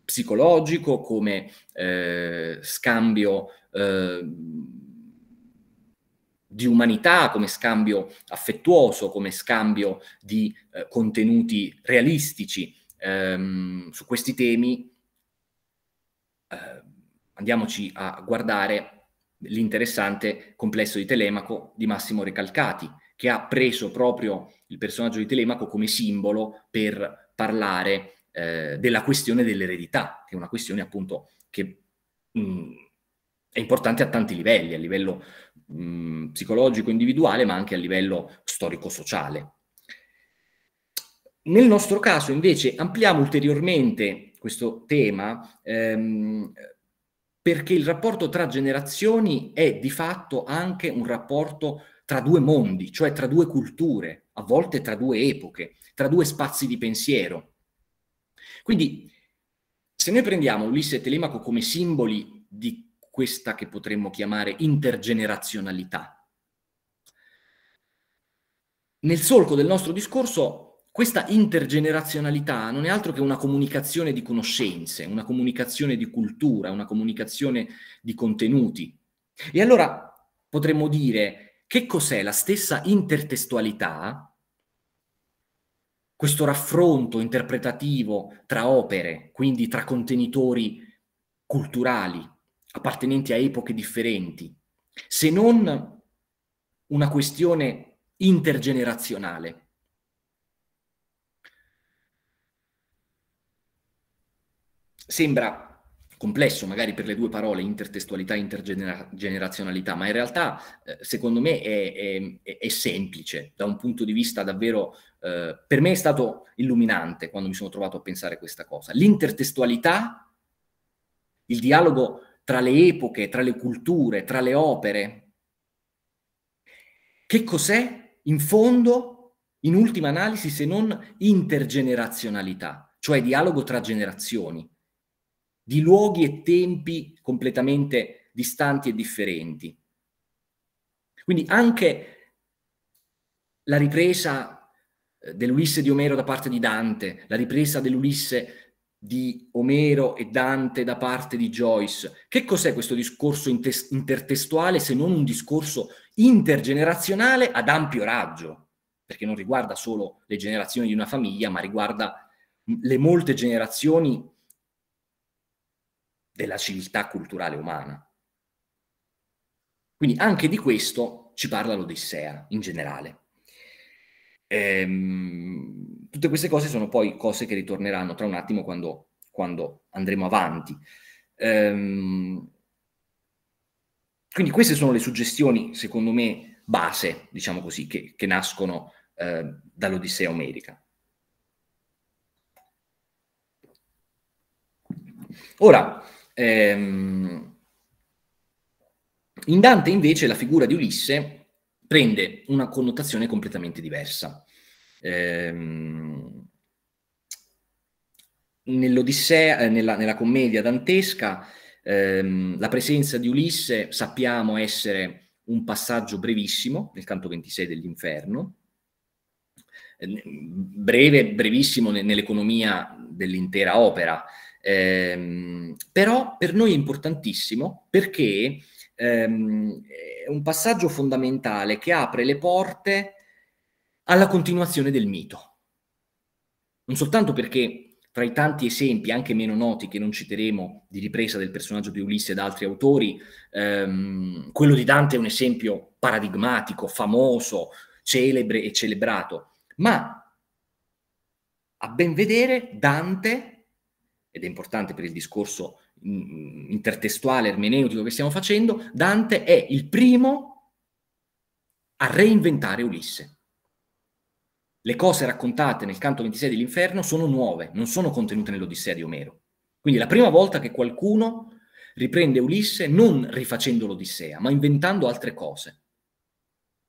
psicologico, come eh, scambio eh, di umanità, come scambio affettuoso, come scambio di eh, contenuti realistici. Ehm, su questi temi, eh, andiamoci a guardare l'interessante complesso di Telemaco di Massimo Recalcati, che ha preso proprio il personaggio di Telemaco come simbolo per parlare eh, della questione dell'eredità, che è una questione appunto che mh, è importante a tanti livelli, a livello mh, psicologico individuale, ma anche a livello storico-sociale. Nel nostro caso, invece, ampliamo ulteriormente questo tema ehm, perché il rapporto tra generazioni è di fatto anche un rapporto tra due mondi, cioè tra due culture, a volte tra due epoche, tra due spazi di pensiero. Quindi, se noi prendiamo Ulisse e Telemaco come simboli di questa che potremmo chiamare intergenerazionalità. Nel solco del nostro discorso, questa intergenerazionalità non è altro che una comunicazione di conoscenze, una comunicazione di cultura, una comunicazione di contenuti. E allora potremmo dire che cos'è la stessa intertestualità, questo raffronto interpretativo tra opere, quindi tra contenitori culturali, appartenenti a epoche differenti, se non una questione intergenerazionale. Sembra complesso magari per le due parole intertestualità e intergenerazionalità, ma in realtà eh, secondo me è, è, è, semplice da un punto di vista davvero, eh, per me è stato illuminante quando mi sono trovato a pensare questa cosa. L'intertestualità il dialogo tra le epoche, tra le culture, tra le opere. Che cos'è in fondo, in ultima analisi, se non intergenerazionalità, cioè dialogo tra generazioni, di luoghi e tempi completamente distanti e differenti. Quindi anche la ripresa eh, dell'Ulisse di Omero da parte di Dante, la ripresa dell'Ulisse di Omero e Dante da parte di Joyce. Che cos'è questo discorso intertestuale se non un discorso intergenerazionale ad ampio raggio? Perché non riguarda solo le generazioni di una famiglia, ma riguarda le molte generazioni della civiltà culturale umana. Quindi anche di questo ci parla l'Odissea in generale. Ehm, tutte queste cose sono poi cose che ritorneranno tra un attimo quando, quando andremo avanti. Ehm, quindi queste sono le suggestioni, secondo me, base, diciamo così, che, che nascono eh, dall'Odissea omerica. Ora, ehm, in Dante invece la figura di Ulisse prende una connotazione completamente diversa. Ehm, nell'Odissea, nella, nella, commedia dantesca, ehm, la presenza di Ulisse sappiamo essere un passaggio brevissimo nel canto 26 dell'inferno, eh, breve, brevissimo nell'economia dell'intera opera, ehm, però per noi è importantissimo perché ehm, è un passaggio fondamentale che apre le porte alla continuazione del mito. Non soltanto perché tra i tanti esempi, anche meno noti, che non citeremo, di ripresa del personaggio di Ulisse da altri autori, ehm, quello di Dante è un esempio paradigmatico, famoso, celebre e celebrato, ma a ben vedere Dante, ed è importante per il discorso intertestuale ermeneutico che stiamo facendo, Dante è il primo a reinventare Ulisse. Le cose raccontate nel canto 26 dell'inferno sono nuove, non sono contenute nell'Odissea di Omero. Quindi è la prima volta che qualcuno riprende Ulisse non rifacendo l'Odissea, ma inventando altre cose.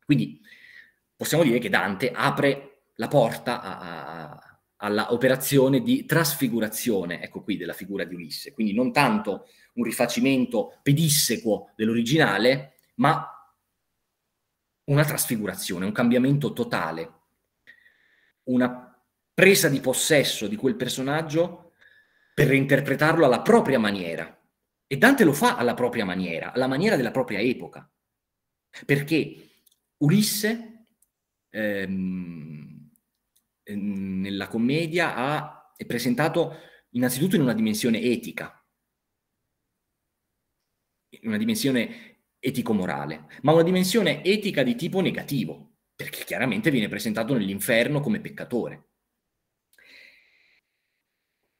Quindi possiamo dire che Dante apre la porta a, a alla operazione di trasfigurazione, ecco qui, della figura di Ulisse. Quindi non tanto un rifacimento pedissequo dell'originale, ma una trasfigurazione, un cambiamento totale, una presa di possesso di quel personaggio per reinterpretarlo alla propria maniera. E Dante lo fa alla propria maniera, alla maniera della propria epoca. Perché Ulisse ehm, nella commedia ha, è presentato innanzitutto in una dimensione etica, in una dimensione etico-morale, ma una dimensione etica di tipo negativo, perché chiaramente viene presentato nell'inferno come peccatore.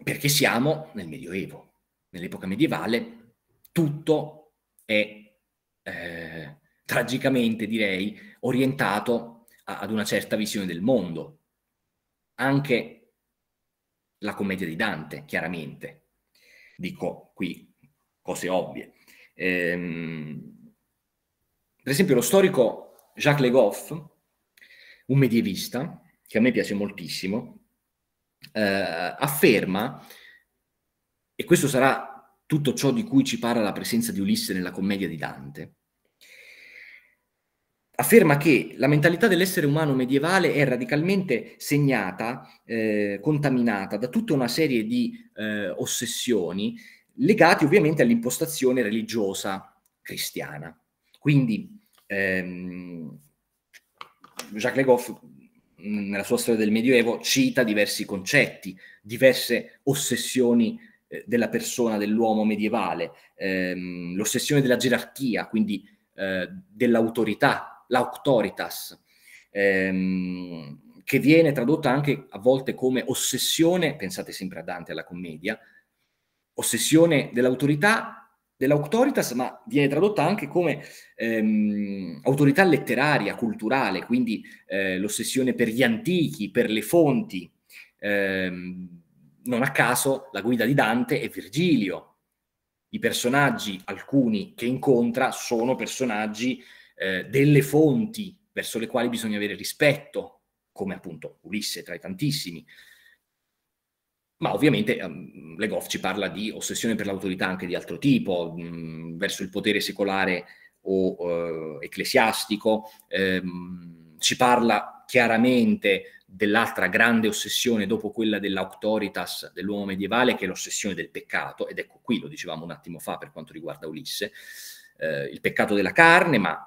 Perché siamo nel Medioevo, nell'epoca medievale, tutto è eh, tragicamente, direi, orientato a, ad una certa visione del mondo, anche la commedia di Dante, chiaramente. Dico qui cose ovvie. Ehm, per esempio lo storico Jacques Le Goff, un medievista, che a me piace moltissimo, eh, afferma, e questo sarà tutto ciò di cui ci parla la presenza di Ulisse nella commedia di Dante, afferma che la mentalità dell'essere umano medievale è radicalmente segnata, eh, contaminata da tutta una serie di eh, ossessioni legate ovviamente all'impostazione religiosa cristiana. Quindi ehm, Jacques Le Goff nella sua storia del Medioevo cita diversi concetti, diverse ossessioni eh, della persona, dell'uomo medievale, ehm, l'ossessione della gerarchia, quindi eh, dell'autorità, l'auctoritas, ehm, che viene tradotta anche a volte come ossessione, pensate sempre a Dante alla commedia, ossessione dell'autorità, dell'auctoritas, ma viene tradotta anche come ehm, autorità letteraria, culturale, quindi eh, l'ossessione per gli antichi, per le fonti. Ehm, non a caso la guida di Dante è Virgilio, I personaggi, alcuni che incontra, sono personaggi eh, delle fonti verso le quali bisogna avere rispetto, come appunto Ulisse tra i tantissimi. Ma ovviamente um, Le Goff ci parla di ossessione per l'autorità anche di altro tipo, mh, verso il potere secolare o uh, ecclesiastico, ehm, ci parla chiaramente dell'altra grande ossessione dopo quella dell'autoritas dell'uomo medievale, che è l'ossessione del peccato, ed ecco qui, lo dicevamo un attimo fa per quanto riguarda Ulisse, eh, il peccato della carne, ma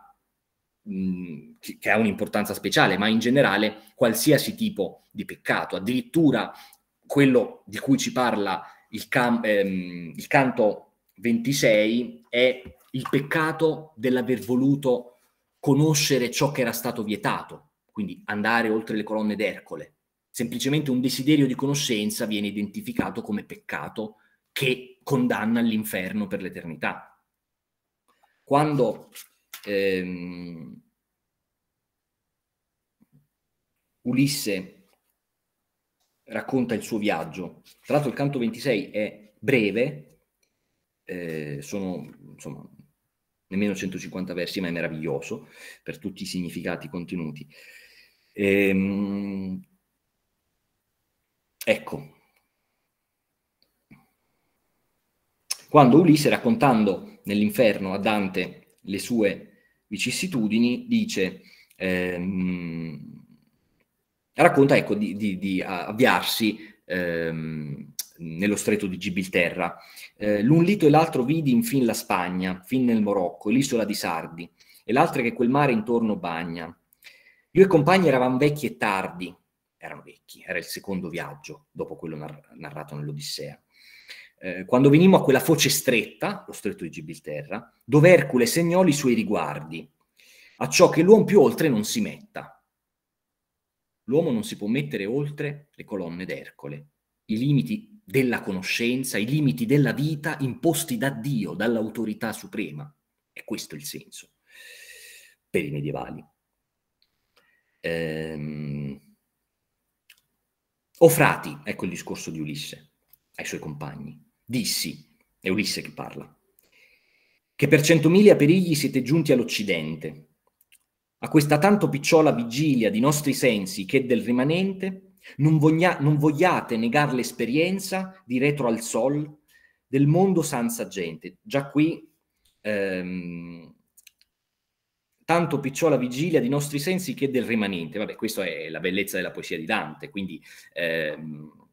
mh, che ha un'importanza speciale, ma in generale qualsiasi tipo di peccato, addirittura quello di cui ci parla il, cam- ehm, il canto 26 è il peccato dell'aver voluto conoscere ciò che era stato vietato, quindi andare oltre le colonne d'Ercole. Semplicemente un desiderio di conoscenza viene identificato come peccato che condanna all'inferno per l'eternità. Quando ehm, Ulisse racconta il suo viaggio. Tra l'altro il canto 26 è breve, eh, sono insomma nemmeno 150 versi, ma è meraviglioso per tutti i significati contenuti. Ehm, ecco. Quando Ulisse, raccontando nell'inferno a Dante le sue vicissitudini, dice ehm, racconta ecco, di, di, di avviarsi ehm, nello stretto di Gibilterra. Eh, l'un lito e l'altro vidi infin la Spagna, fin nel Morocco, l'isola di Sardi, e l'altra che quel mare intorno bagna. Io e compagni eravamo vecchi e tardi, erano vecchi, era il secondo viaggio dopo quello nar- narrato nell'Odissea. Eh, quando venimmo a quella foce stretta, lo stretto di Gibilterra, dove Ercole segnò i suoi riguardi, a ciò che l'uomo più oltre non si metta L'uomo non si può mettere oltre le colonne d'Ercole, i limiti della conoscenza, i limiti della vita imposti da Dio, dall'autorità suprema. E questo è il senso per i medievali. Ehm... O frati, ecco il discorso di Ulisse ai suoi compagni. Dissi, è Ulisse che parla, che per centomila perigli siete giunti all'Occidente, a questa tanto picciola vigilia di nostri sensi che del rimanente, non, voglia, non vogliate negar l'esperienza di retro al sol del mondo senza gente. Già qui, ehm, tanto picciola vigilia di nostri sensi che del rimanente. Vabbè, questa è la bellezza della poesia di Dante, quindi ehm,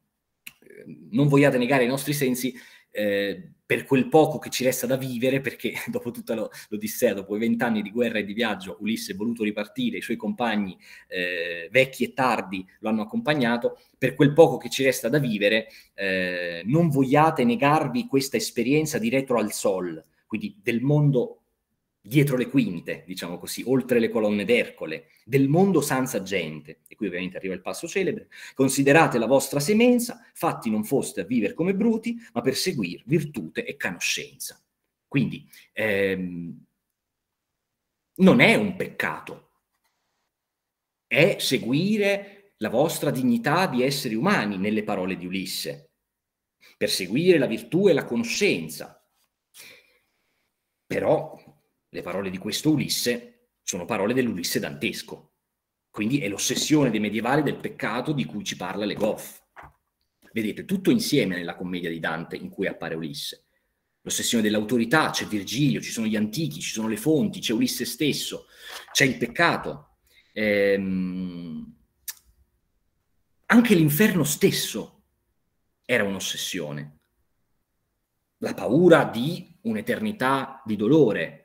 non vogliate negare i nostri sensi eh, per quel poco che ci resta da vivere, perché dopo tutta lo, l'Odissea, dopo i vent'anni di guerra e di viaggio, Ulisse è voluto ripartire, i suoi compagni eh, vecchi e tardi lo hanno accompagnato, per quel poco che ci resta da vivere, eh, non vogliate negarvi questa esperienza di retro al sol, quindi del mondo dietro le quinte, diciamo così, oltre le colonne d'Ercole, del mondo senza gente. E qui ovviamente arriva il passo celebre. Considerate la vostra semenza, fatti non foste a vivere come bruti, ma per seguire virtute e conoscenza. Quindi ehm, non è un peccato, è seguire la vostra dignità di esseri umani, nelle parole di Ulisse, perseguire la virtù e la conoscenza. Però le parole di questo Ulisse sono parole dell'Ulisse dantesco. Quindi è l'ossessione dei medievali del peccato di cui ci parla Le Goff. Vedete, tutto insieme nella commedia di Dante in cui appare Ulisse. L'ossessione dell'autorità, c'è Virgilio, ci sono gli antichi, ci sono le fonti, c'è Ulisse stesso, c'è il peccato. Ehm... Anche l'inferno stesso era un'ossessione. La paura di un'eternità di dolore,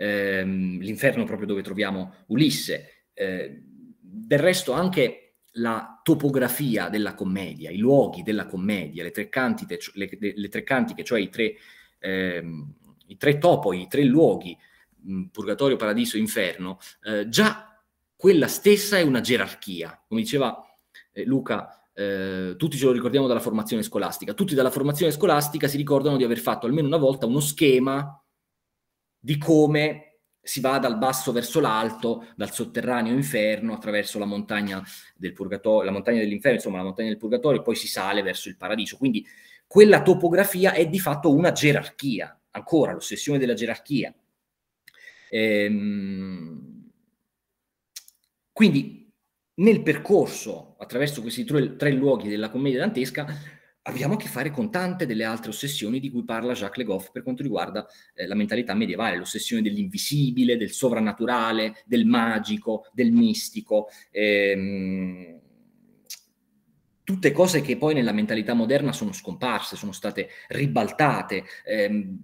ehm, l'inferno proprio dove troviamo Ulisse. Eh, del resto anche la topografia della commedia, i luoghi della commedia, le tre, cantiche, le, le tre cantiche cioè i tre, ehm, i tre topoi, i tre luoghi, purgatorio, paradiso, inferno, eh, già quella stessa è una gerarchia. Come diceva eh, Luca, eh, tutti ce lo ricordiamo dalla formazione scolastica, tutti dalla formazione scolastica si ricordano di aver fatto almeno una volta uno schema di come si va dal basso verso l'alto, dal sotterraneo inferno, attraverso la montagna del purgatorio, la montagna dell'inferno, insomma la montagna del purgatorio, e poi si sale verso il paradiso. Quindi quella topografia è di fatto una gerarchia. ancora l'ossessione della gerarchia. Ehm, quindi nel percorso attraverso questi tre, tre luoghi della commedia dantesca abbiamo a che fare con tante delle altre ossessioni di cui parla Jacques Le Goff per quanto riguarda eh, la mentalità medievale, l'ossessione dell'invisibile, del sovrannaturale, del magico, del mistico. Ehm, tutte cose che poi nella mentalità moderna sono scomparse, sono state ribaltate. Eh,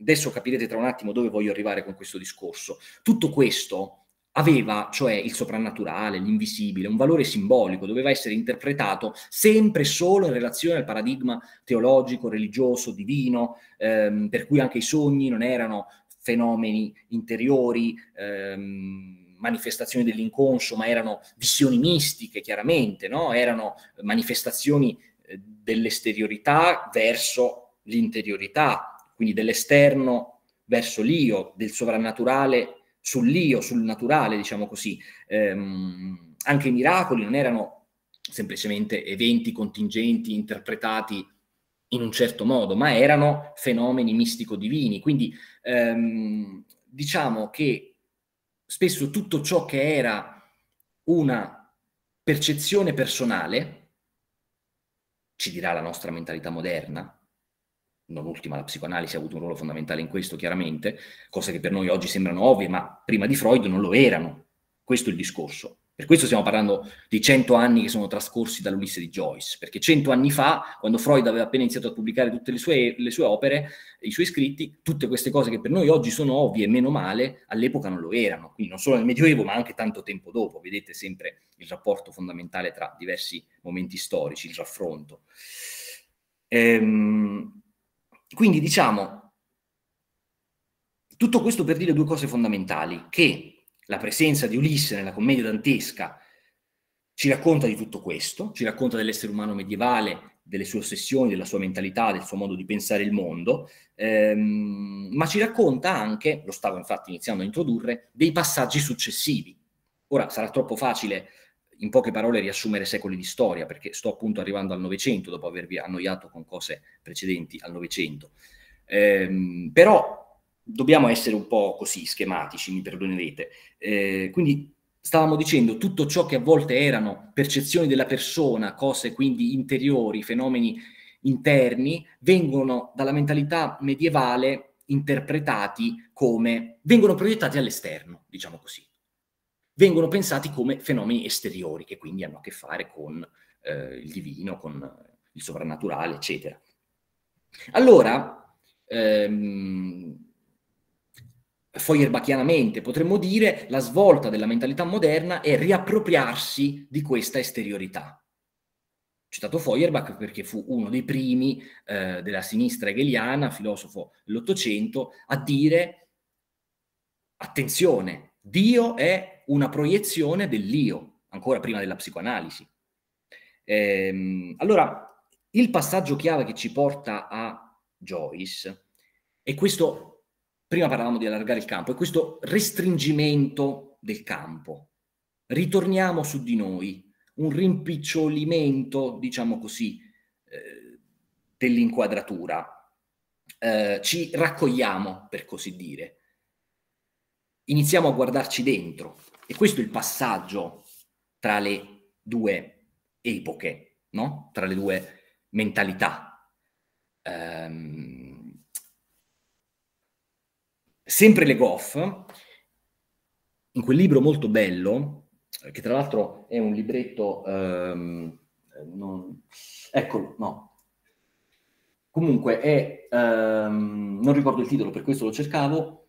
adesso capirete tra un attimo dove voglio arrivare con questo discorso. Tutto questo aveva, cioè il soprannaturale, l'invisibile, un valore simbolico, doveva essere interpretato sempre solo in relazione al paradigma teologico, religioso, divino, ehm, per cui anche i sogni non erano fenomeni interiori, ehm, manifestazioni dell'inconscio, ma erano visioni mistiche, chiaramente, no? erano manifestazioni eh, dell'esteriorità verso l'interiorità, quindi dell'esterno verso l'io, del sovrannaturale sull'io, sul naturale, diciamo così. Ehm, anche i miracoli non erano semplicemente eventi contingenti interpretati in un certo modo, ma erano fenomeni mistico-divini. Quindi ehm, diciamo che spesso tutto ciò che era una percezione personale, ci dirà la nostra mentalità moderna, non ultima la psicoanalisi ha avuto un ruolo fondamentale in questo chiaramente, cose che per noi oggi sembrano ovvie, ma prima di Freud non lo erano. Questo è il discorso. Per questo stiamo parlando di cento anni che sono trascorsi dall'Ulisse di Joyce, perché cento anni fa, quando Freud aveva appena iniziato a pubblicare tutte le sue, le sue opere, i suoi scritti, tutte queste cose che per noi oggi sono ovvie meno male, all'epoca non lo erano, quindi non solo nel Medioevo, ma anche tanto tempo dopo. Vedete sempre il rapporto fondamentale tra diversi momenti storici, il raffronto. Ehm, quindi diciamo, tutto questo per dire due cose fondamentali, che la presenza di Ulisse nella commedia dantesca ci racconta di tutto questo, ci racconta dell'essere umano medievale, delle sue ossessioni, della sua mentalità, del suo modo di pensare il mondo, ehm, ma ci racconta anche, lo stavo infatti iniziando a introdurre, dei passaggi successivi. Ora sarà troppo facile in poche parole riassumere secoli di storia, perché sto appunto arrivando al Novecento dopo avervi annoiato con cose precedenti al Novecento. Ehm, però dobbiamo essere un po' così schematici, mi perdonerete. Eh, quindi stavamo dicendo tutto ciò che a volte erano percezioni della persona, cose quindi interiori, fenomeni interni, vengono dalla mentalità medievale interpretati come, vengono proiettati all'esterno, diciamo così. Vengono pensati come fenomeni esteriori, che quindi hanno a che fare con eh, il divino, con il sovrannaturale, eccetera. Allora, ehm, Feuerbachianamente potremmo dire la svolta della mentalità moderna è riappropriarsi di questa esteriorità. Ho citato Feuerbach perché fu uno dei primi eh, della sinistra hegeliana, filosofo dell'Ottocento, a dire attenzione, Dio è una proiezione dell'io, ancora prima della psicoanalisi. Ehm, allora, il passaggio chiave che ci porta a Joyce è questo prima parlavamo di allargare il campo, è questo restringimento del campo. Ritorniamo su di noi, un rimpicciolimento, diciamo così, eh, dell'inquadratura. Eh, ci raccogliamo, per così dire. Iniziamo a guardarci dentro. E questo è il passaggio tra le due epoche, no? tra le due mentalità. Um, Sempre Le Goff, in quel libro molto bello, che tra l'altro è un libretto, um, non, eccolo, no, comunque è, um, non ricordo il titolo, per questo lo cercavo,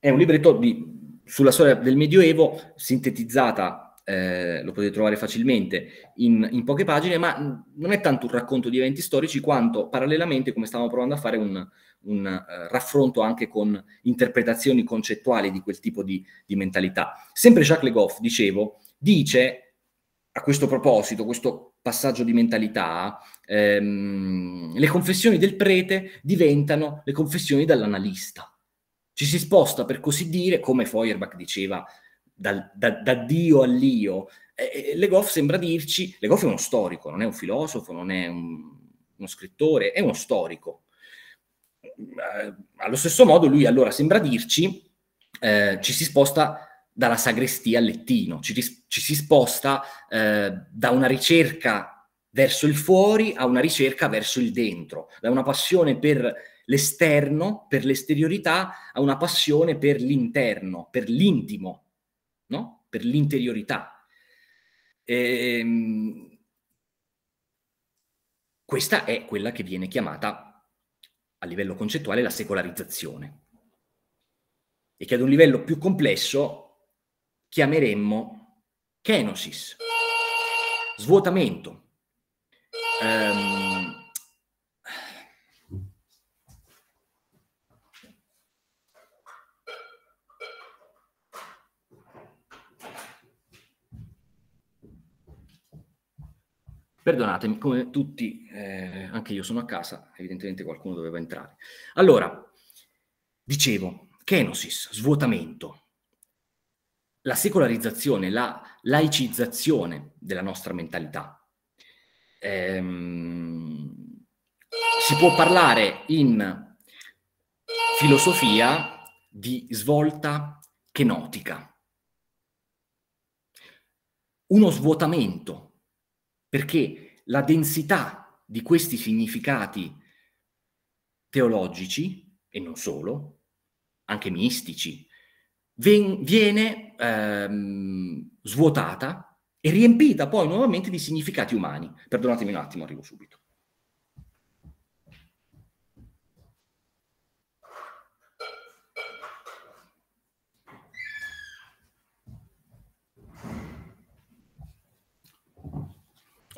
è un libretto di, sulla storia del Medioevo sintetizzata, eh, lo potete trovare facilmente in, in, poche pagine, ma non è tanto un racconto di eventi storici quanto parallelamente, come stavamo provando a fare, un, un uh, raffronto anche con interpretazioni concettuali di quel tipo di, di mentalità. Sempre Jacques Le Goff, dicevo, dice a questo proposito, questo passaggio di mentalità, ehm, le confessioni del prete diventano le confessioni dell'analista. Ci si sposta, per così dire, come Feuerbach diceva, da, da, da Dio all'io. E, Le Goff sembra dirci, Le Goff è uno storico, non è un filosofo, non è un, uno scrittore, è uno storico eh, allo stesso modo lui allora sembra dirci, eh, ci si sposta dalla sagrestia al lettino, ci, ci si sposta eh, da una ricerca verso il fuori a una ricerca verso il dentro, da una passione per l'esterno, per l'esteriorità, a una passione per l'interno, per l'intimo, no? per l'interiorità. E, ehm, questa è quella che viene chiamata a livello concettuale la secolarizzazione e che ad un livello più complesso chiameremmo kenosis, svuotamento. Um, Perdonatemi, come tutti, eh, anche io sono a casa, evidentemente qualcuno doveva entrare. Allora, dicevo, kenosis, svuotamento, la secolarizzazione, la laicizzazione della nostra mentalità. Ehm, si può parlare in filosofia di svolta kenotica, uno svuotamento perché la densità di questi significati teologici, e non solo, anche mistici, ven- viene ehm, svuotata e riempita poi nuovamente di significati umani. Perdonatemi un attimo, arrivo subito.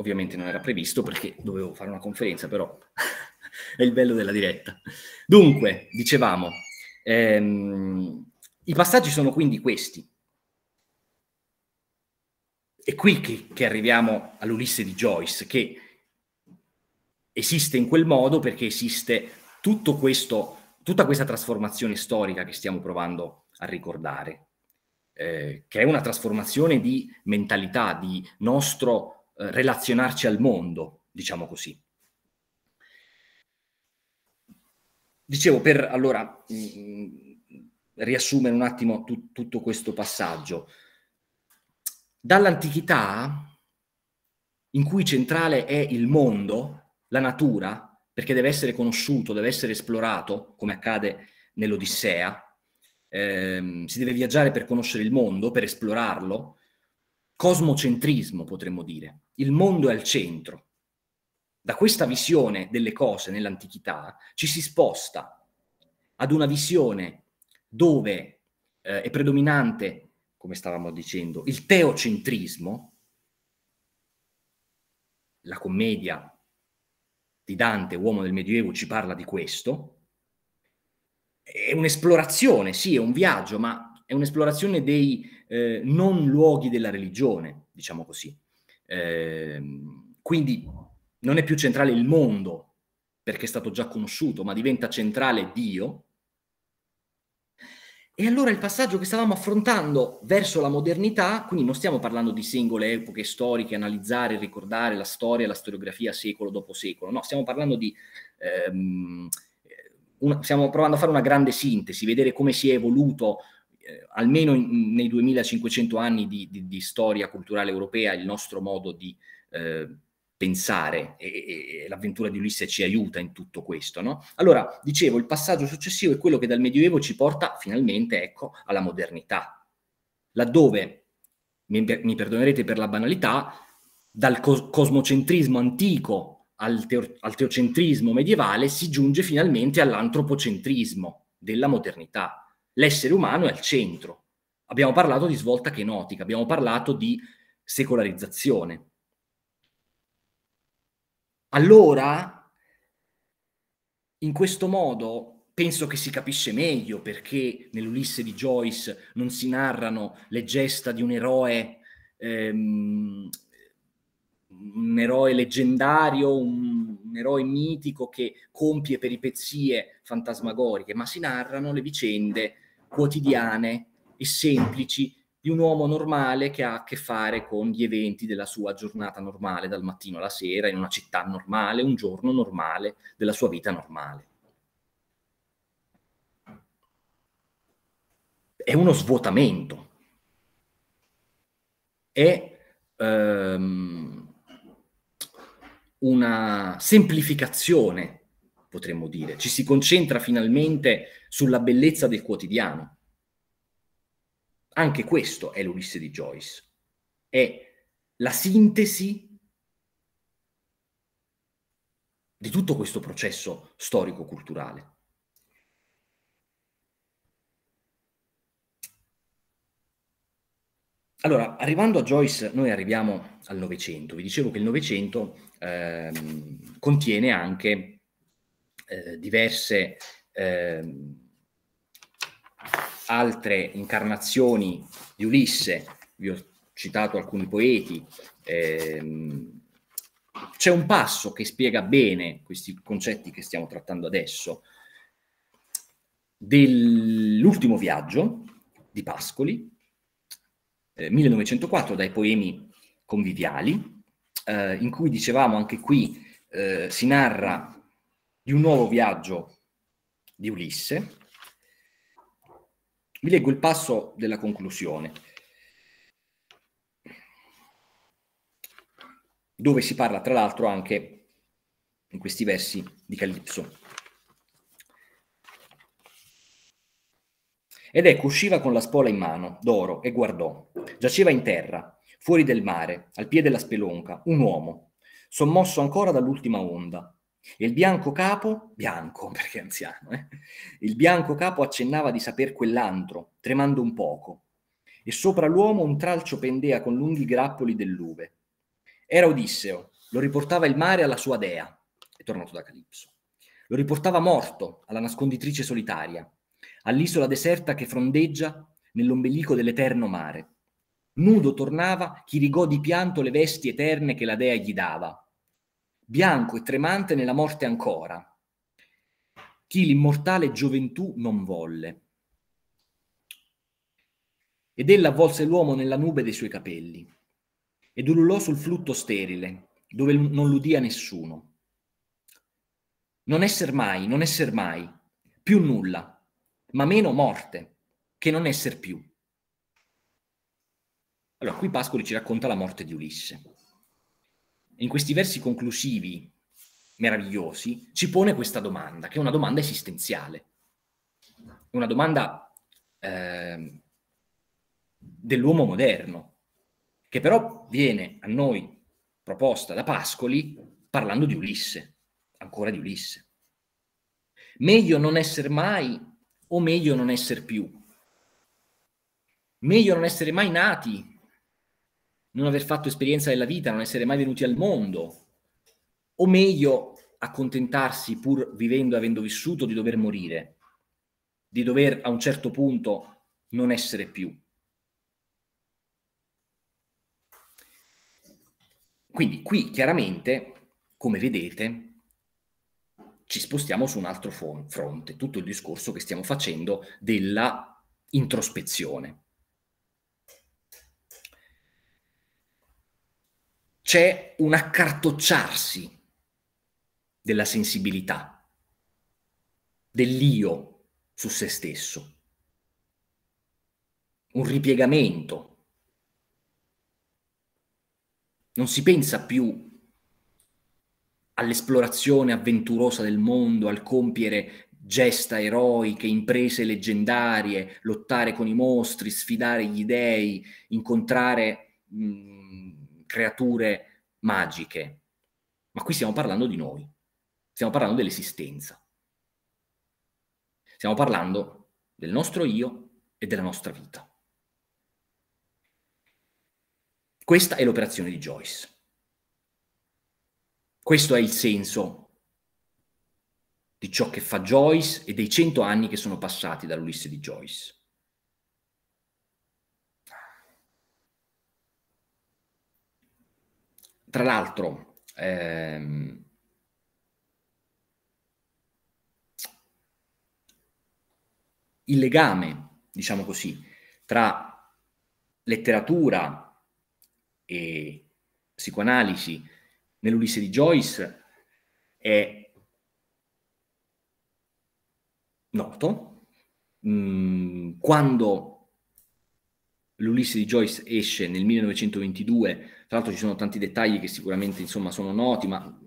Ovviamente non era previsto perché dovevo fare una conferenza, però è il bello della diretta. Dunque, dicevamo, ehm, i passaggi sono quindi questi. È qui che, che arriviamo all'Ulisse di Joyce, che esiste in quel modo perché esiste tutto questo, tutta questa trasformazione storica che stiamo provando a ricordare, eh, che è una trasformazione di mentalità, di nostro eh, relazionarci al mondo, diciamo così. Dicevo, per allora mh, mm, riassumere un attimo tu, tutto questo passaggio. Dall'antichità, in cui centrale è il mondo, la natura, perché deve essere conosciuto, deve essere esplorato, come accade nell'Odissea, ehm, si deve viaggiare per conoscere il mondo, per esplorarlo, cosmocentrismo potremmo dire il mondo è al centro. Da questa visione delle cose nell'antichità ci si sposta ad una visione dove eh, è predominante, come stavamo dicendo, il teocentrismo, la commedia di Dante, uomo del Medioevo, ci parla di questo, è un'esplorazione, sì, è un viaggio, ma è un'esplorazione dei eh, non luoghi della religione, diciamo così. Eh, quindi non è più centrale il mondo perché è stato già conosciuto, ma diventa centrale Dio. E allora il passaggio che stavamo affrontando verso la modernità, quindi non stiamo parlando di singole epoche storiche, analizzare, ricordare la storia, la storiografia secolo dopo secolo, no, stiamo parlando di... Ehm, una, stiamo provando a fare una grande sintesi, vedere come si è evoluto eh, almeno in, nei 2500 anni di, di, di, storia culturale europea, il nostro modo di eh, pensare e, e, l'avventura di Ulisse ci aiuta in tutto questo. No? Allora, dicevo, il passaggio successivo è quello che dal Medioevo ci porta finalmente ecco, alla modernità, laddove, mi, mi perdonerete per la banalità, dal cos- cosmocentrismo antico al, teo- al teocentrismo medievale si giunge finalmente all'antropocentrismo della modernità l'essere umano è al centro. Abbiamo parlato di svolta kenotica, abbiamo parlato di secolarizzazione. Allora, in questo modo, penso che si capisce meglio perché nell'Ulisse di Joyce non si narrano le gesta di un eroe, ehm, un eroe leggendario, un, un eroe mitico che compie peripezie fantasmagoriche, ma si narrano le vicende quotidiane e semplici di un uomo normale che ha a che fare con gli eventi della sua giornata normale, dal mattino alla sera, in una città normale, un giorno normale, della sua vita normale. È uno svuotamento. È um, una semplificazione potremmo dire. Ci si concentra finalmente sulla bellezza del quotidiano. Anche questo è l'Ulisse di Joyce. È la sintesi di tutto questo processo storico-culturale. Allora, arrivando a Joyce, noi arriviamo al Novecento. Vi dicevo che il Novecento ehm, contiene anche eh, diverse eh, altre incarnazioni di Ulisse. Vi ho citato alcuni poeti. Ehm, c'è un passo che spiega bene questi concetti che stiamo trattando adesso dell'ultimo viaggio di Pascoli, 1904 eh, dai poemi conviviali, eh, in cui dicevamo anche qui eh, si narra di un nuovo viaggio di Ulisse. Vi leggo il passo della conclusione, dove si parla tra l'altro anche in questi versi di Calipso. Ed ecco usciva con la spola in mano, d'oro, e guardò. Giaceva in terra, fuori del mare, al piede della spelonca, un uomo, sommosso ancora dall'ultima onda. Il bianco capo, bianco perché è anziano, eh? il bianco capo accennava di saper quell'antro, tremando un poco, e sopra l'uomo un tralcio pendea con lunghi grappoli dell'uve. Era Odisseo, lo riportava il mare alla sua dea, è tornato da Calipso. Lo riportava morto alla nasconditrice solitaria, all'isola deserta che frondeggia nell'ombelico dell'eterno mare. Nudo tornava chi rigò di pianto le vesti eterne che la dea gli dava. Bianco e tremante nella morte ancora. Chi l'immortale gioventù non volle. Ed ella avvolse l'uomo nella nube dei suoi capelli ed ululò sul flutto sterile, dove non l'udia nessuno. Non esser mai, non esser mai, più nulla, ma meno morte che non esser più. Allora, qui Pascoli ci racconta la morte di Ulisse. In questi versi conclusivi, meravigliosi, ci pone questa domanda, che è una domanda esistenziale, una domanda eh, dell'uomo moderno, che però viene a noi proposta da Pascoli parlando di Ulisse, ancora di Ulisse. Meglio non essere mai o meglio non essere più? Meglio non essere mai nati, non aver fatto esperienza della vita, non essere mai venuti al mondo, o meglio accontentarsi pur vivendo e avendo vissuto di dover morire, di dover a un certo punto non essere più. Quindi qui chiaramente, come vedete, ci spostiamo su un altro fronte, tutto il discorso che stiamo facendo della introspezione. C'è un accartocciarsi della sensibilità, dell'io su se stesso, un ripiegamento. Non si pensa più all'esplorazione avventurosa del mondo, al compiere gesta eroiche, imprese leggendarie, lottare con i mostri, sfidare gli dei, incontrare mh, creature magiche. Ma qui stiamo parlando di noi, stiamo parlando dell'esistenza. Stiamo parlando del nostro io e della nostra vita. Questa è l'operazione di Joyce. Questo è il senso di ciò che fa Joyce e dei cento anni che sono passati dall'Ulisse di Joyce. Tra l'altro, ehm, il legame, diciamo così, tra letteratura e psicoanalisi nell'Ulisse di Joyce è noto. Mm, quando l'Ulisse di Joyce esce nel 1922, tra l'altro ci sono tanti dettagli che sicuramente insomma, sono noti, ma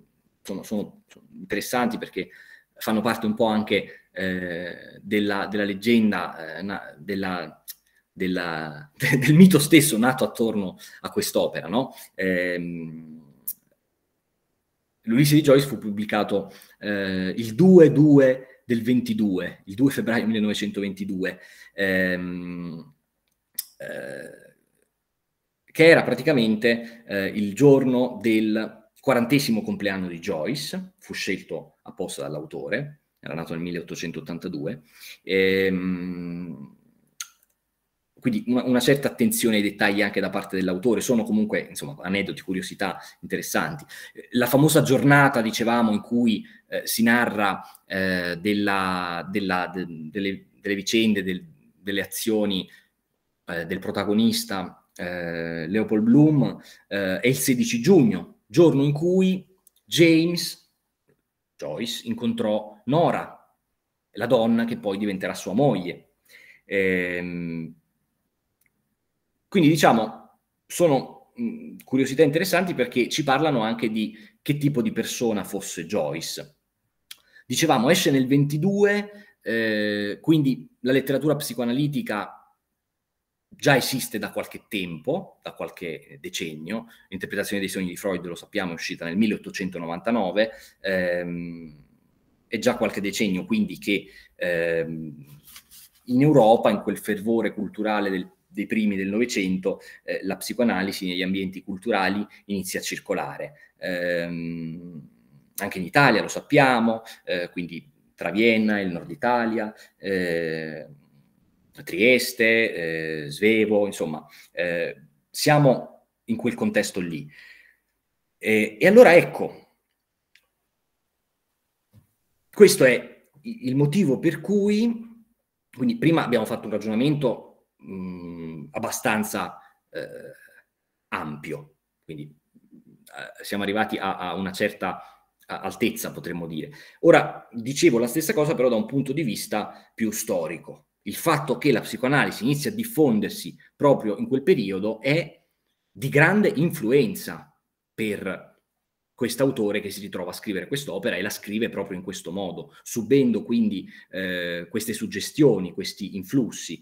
sono, sono, sono interessanti perché fanno parte un po' anche eh, della, della, leggenda, eh, na, della, della, del mito stesso nato attorno a quest'opera. No? Eh, L'Ulisse di Joyce fu pubblicato eh, il 2-2 del 22, il 2 febbraio 1922, ehm, eh, che era praticamente eh, il giorno del quarantesimo compleanno di Joyce, fu scelto apposta dall'autore, era nato nel 1882, ehm, quindi una, una, certa attenzione ai dettagli anche da parte dell'autore, sono comunque insomma, aneddoti, curiosità interessanti. La famosa giornata, dicevamo, in cui eh, si narra eh, della, della, de, delle, delle, vicende, del, delle azioni eh, del protagonista eh, Leopold Bloom, eh, è il 16 giugno, giorno in cui James Joyce incontrò Nora, la donna che poi diventerà sua moglie. Ehm, quindi diciamo, sono mh, curiosità interessanti perché ci parlano anche di che tipo di persona fosse Joyce. Dicevamo, esce nel 22, eh, quindi la letteratura psicoanalitica già esiste da qualche tempo, da qualche decennio. L'interpretazione dei sogni di Freud, lo sappiamo, è uscita nel 1899, ehm, è già qualche decennio quindi che ehm, in Europa, in quel fervore culturale del dei primi del Novecento, eh, la psicoanalisi negli ambienti culturali inizia a circolare. Ehm, anche in Italia lo sappiamo, eh, quindi tra Vienna e il nord Italia, eh, Trieste, eh, Svevo, insomma, eh, siamo in quel contesto lì. E, e allora ecco, questo è il motivo per cui, quindi prima abbiamo fatto un ragionamento mh, abbastanza eh, ampio, quindi eh, siamo arrivati a, a una certa altezza, potremmo dire. Ora, dicevo la stessa cosa però da un punto di vista più storico. Il fatto che la psicoanalisi inizia a diffondersi proprio in quel periodo è di grande influenza per quest'autore che si ritrova a scrivere quest'opera e la scrive proprio in questo modo, subendo quindi eh, queste suggestioni, questi influssi.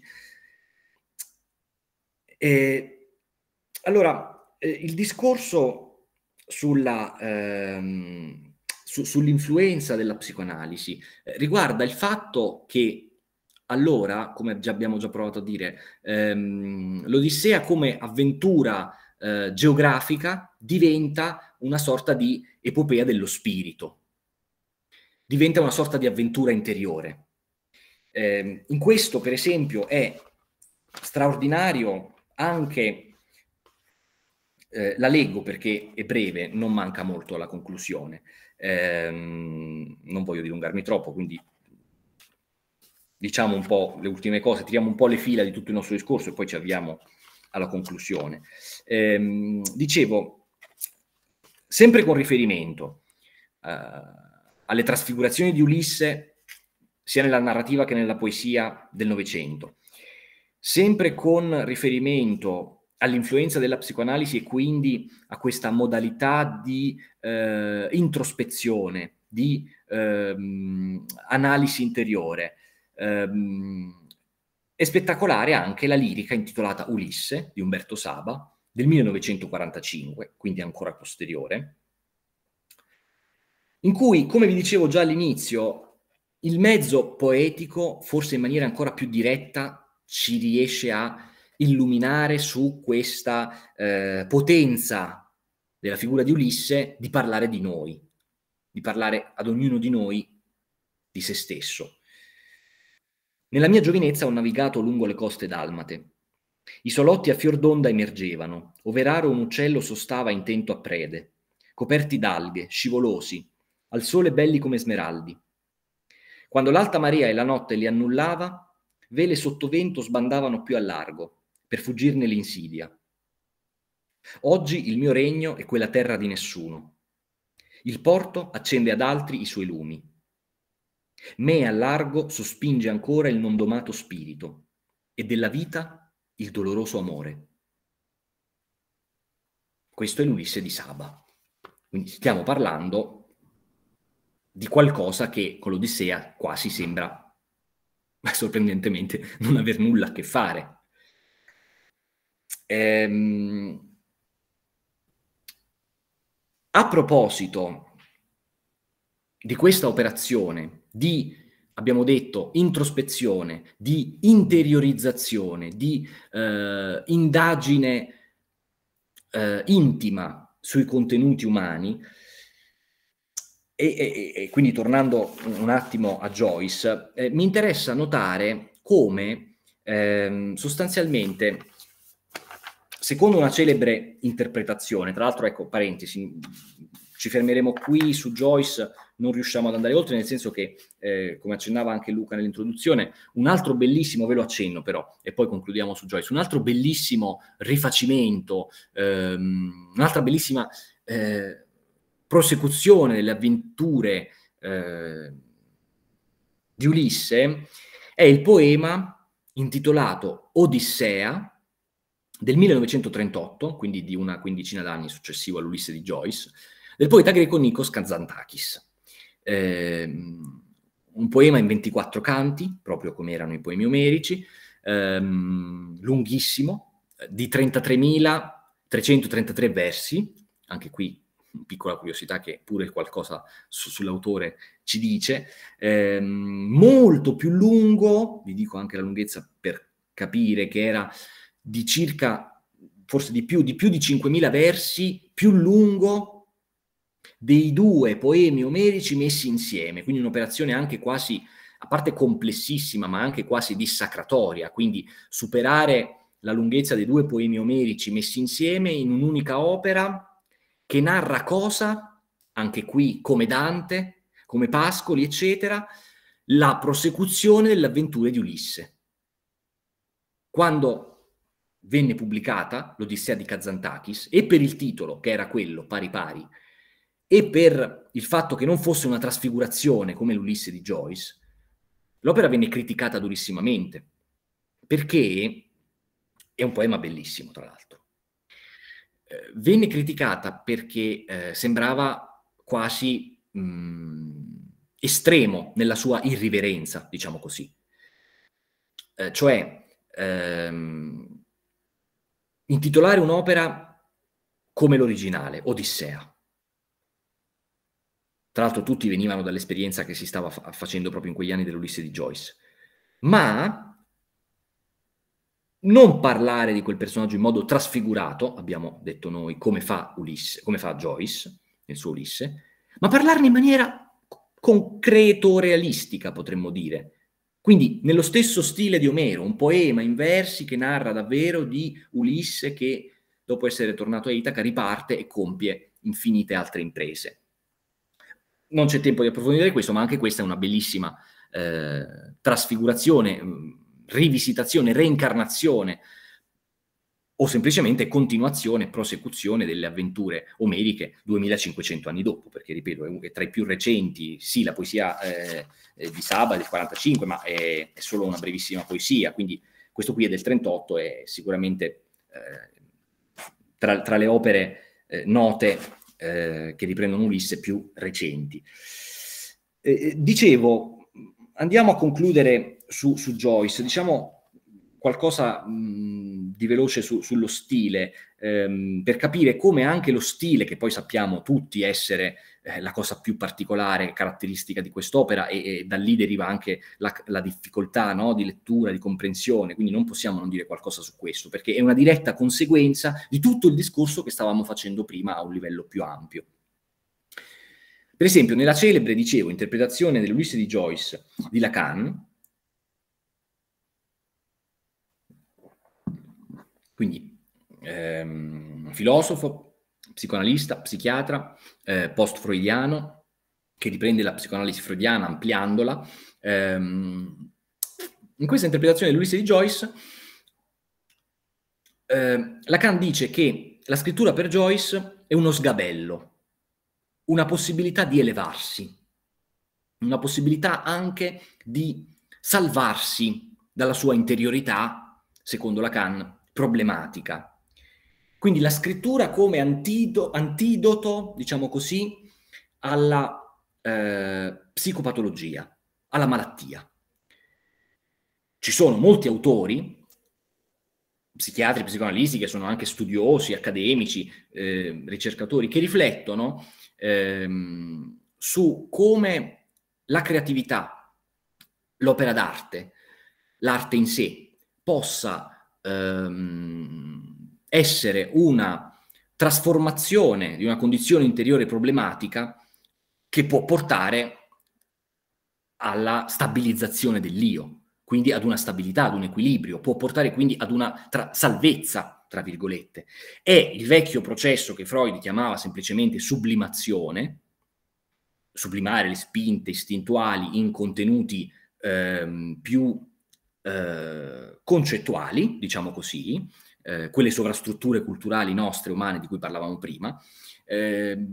Eh, allora, eh, il discorso sulla, ehm, su, sull'influenza della psicoanalisi eh, riguarda il fatto che allora, come già abbiamo già provato a dire, ehm, l'Odissea come avventura eh, geografica diventa una sorta di epopea dello spirito, diventa una sorta di avventura interiore. Eh, in questo, per esempio, è straordinario anche eh, la leggo perché è breve, non manca molto alla conclusione. Eh, non voglio dilungarmi troppo, quindi diciamo un po' le ultime cose, tiriamo un po' le fila di tutto il nostro discorso e poi ci avviamo alla conclusione. Eh, dicevo, sempre con riferimento eh, alle trasfigurazioni di Ulisse, sia nella narrativa che nella poesia del Novecento, sempre con riferimento all'influenza della psicoanalisi e quindi a questa modalità di eh, introspezione, di ehm, analisi interiore. Ehm, è spettacolare anche la lirica intitolata Ulisse di Umberto Saba del 1945, quindi ancora posteriore, in cui, come vi dicevo già all'inizio, il mezzo poetico, forse in maniera ancora più diretta, ci riesce a illuminare su questa eh, potenza della figura di Ulisse di parlare di noi, di parlare ad ognuno di noi di se stesso. Nella mia giovinezza ho navigato lungo le coste dalmate. I solotti a fior d'onda emergevano, ove raro un uccello sostava intento a prede, coperti d'alghe, scivolosi, al sole belli come smeraldi. Quando l'alta marea e la notte li annullava, vele sottovento sbandavano più a largo, per fuggirne l'insidia. Oggi il mio regno è quella terra di nessuno. Il porto accende ad altri i suoi lumi. Me a largo sospinge ancora il non domato spirito, e della vita il doloroso amore. Questo è l'Ulisse di Saba. Quindi stiamo parlando di qualcosa che con l'Odissea quasi sembra, sorprendentemente, non aver nulla a che fare. Ehm, a proposito di questa operazione di, abbiamo detto, introspezione, di interiorizzazione, di eh, indagine eh, intima sui contenuti umani. E, e, e, quindi tornando un attimo a Joyce, eh, mi interessa notare come ehm, sostanzialmente, secondo una celebre interpretazione, tra l'altro, ecco, parentesi, ci fermeremo qui su Joyce, non riusciamo ad andare oltre, nel senso che, eh, come accennava anche Luca nell'introduzione, un altro bellissimo, ve lo accenno però, e poi concludiamo su Joyce, un altro bellissimo rifacimento, ehm, un'altra bellissima eh, prosecuzione delle avventure eh, di Ulisse è il poema intitolato Odissea del 1938, quindi di una quindicina d'anni successivo all'Ulisse di Joyce, del poeta greco Nikos Kazantakis. Eh, un poema in 24 canti, proprio come erano i poemi omerici, ehm, lunghissimo, di 33.333 versi, anche qui piccola curiosità che pure qualcosa su, sull'autore ci dice, ehm, molto più lungo, vi dico anche la lunghezza per capire che era di circa, forse di più, di più di 5.000 versi, più lungo dei due poemi omerici messi insieme, quindi un'operazione anche quasi, a parte complessissima, ma anche quasi dissacratoria, quindi superare la lunghezza dei due poemi omerici messi insieme in un'unica opera che narra cosa, anche qui come Dante, come Pascoli, eccetera, la prosecuzione delle avventure di Ulisse. Quando venne pubblicata l'Odissea di Kazantakis, e per il titolo, che era quello, pari pari, e per il fatto che non fosse una trasfigurazione come l'Ulisse di Joyce, l'opera venne criticata durissimamente, perché è un poema bellissimo, tra l'altro. Eh, venne criticata perché eh, sembrava quasi mh, mm, estremo nella sua irriverenza, diciamo così. Eh, cioè, ehm, intitolare un'opera come l'originale, Odissea, tra l'altro tutti venivano dall'esperienza che si stava fa- facendo proprio in quegli anni dell'Ulisse di Joyce. Ma non parlare di quel personaggio in modo trasfigurato, abbiamo detto noi, come fa, Ulisse, come fa Joyce nel suo Ulisse, ma parlarne in maniera concreto-realistica, potremmo dire. Quindi nello stesso stile di Omero, un poema in versi che narra davvero di Ulisse che, dopo essere tornato a Itaca, riparte e compie infinite altre imprese non c'è tempo di approfondire questo, ma anche questa è una bellissima eh, trasfigurazione, mm, rivisitazione, reincarnazione o semplicemente continuazione, prosecuzione delle avventure omeriche 2500 anni dopo, perché ripeto, è tra i più recenti, sì, la poesia eh, di Saba del 45, ma è, è, solo una brevissima poesia, quindi questo qui è del 38, è sicuramente eh, tra, tra, le opere eh, note eh, che riprendono Ulisse più recenti. Eh, eh, dicevo, andiamo a concludere su, su Joyce, diciamo qualcosa mh, di veloce su, sullo stile, ehm, per capire come anche lo stile, che poi sappiamo tutti essere la cosa più particolare, caratteristica di quest'opera, e, e da lì deriva anche la, la difficoltà no, di lettura, di comprensione, quindi non possiamo non dire qualcosa su questo, perché è una diretta conseguenza di tutto il discorso che stavamo facendo prima a un livello più ampio. Per esempio, nella celebre, dicevo, interpretazione dell'Ulisse di Joyce di Lacan, quindi ehm, filosofo, psicoanalista, psichiatra, eh, post-freudiano, che riprende la psicoanalisi freudiana ampliandola. Ehm, in questa interpretazione di Ulisse di Joyce, eh, Lacan dice che la scrittura per Joyce è uno sgabello, una possibilità di elevarsi, una possibilità anche di salvarsi dalla sua interiorità secondo Lacan, problematica. Quindi la scrittura come antido, antidoto, diciamo così, alla eh, psicopatologia, alla malattia. Ci sono molti autori, psichiatri, psicoanalisti, che sono anche studiosi, accademici, eh, ricercatori, che riflettono ehm, su come la creatività, l'opera d'arte, l'arte in sé, possa ehm, essere una trasformazione di una condizione interiore problematica che può portare alla stabilizzazione dell'io, quindi ad una stabilità, ad un equilibrio, può portare quindi ad una tra- salvezza, tra virgolette. È il vecchio processo che Freud chiamava semplicemente sublimazione, sublimare le spinte istintuali in contenuti ehm, più eh, concettuali, diciamo così, eh, quelle sovrastrutture culturali nostre, umane, di cui parlavamo prima. Eh,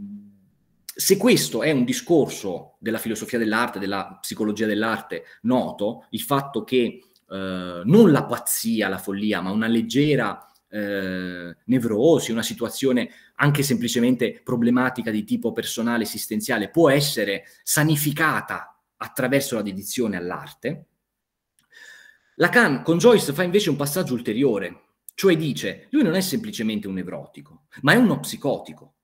se questo è un discorso della filosofia dell'arte, della psicologia dell'arte noto, il fatto che eh, non la pazzia, la follia, ma una leggera eh, nevrosi, una situazione anche semplicemente problematica di tipo personale, esistenziale, può essere sanificata attraverso la dedizione all'arte. Lacan con Joyce fa invece un passaggio ulteriore, cioè dice, lui non è semplicemente un nevrotico, ma è uno psicotico.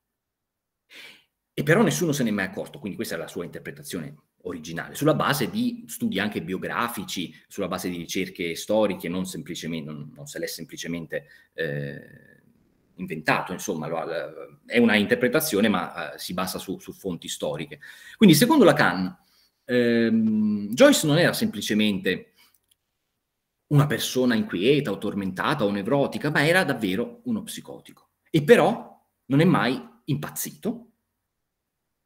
E però nessuno se ne è mai accorto, quindi questa è la sua interpretazione originale, sulla base di studi anche biografici, sulla base di ricerche storiche, non, semplicemente, non, non se l'è semplicemente eh, inventato, insomma, è una interpretazione ma eh, si basa su, su, fonti storiche. Quindi secondo Lacan, ehm, Joyce non era semplicemente una persona inquieta o tormentata o nevrotica, ma era davvero uno psicotico. E però non è mai impazzito,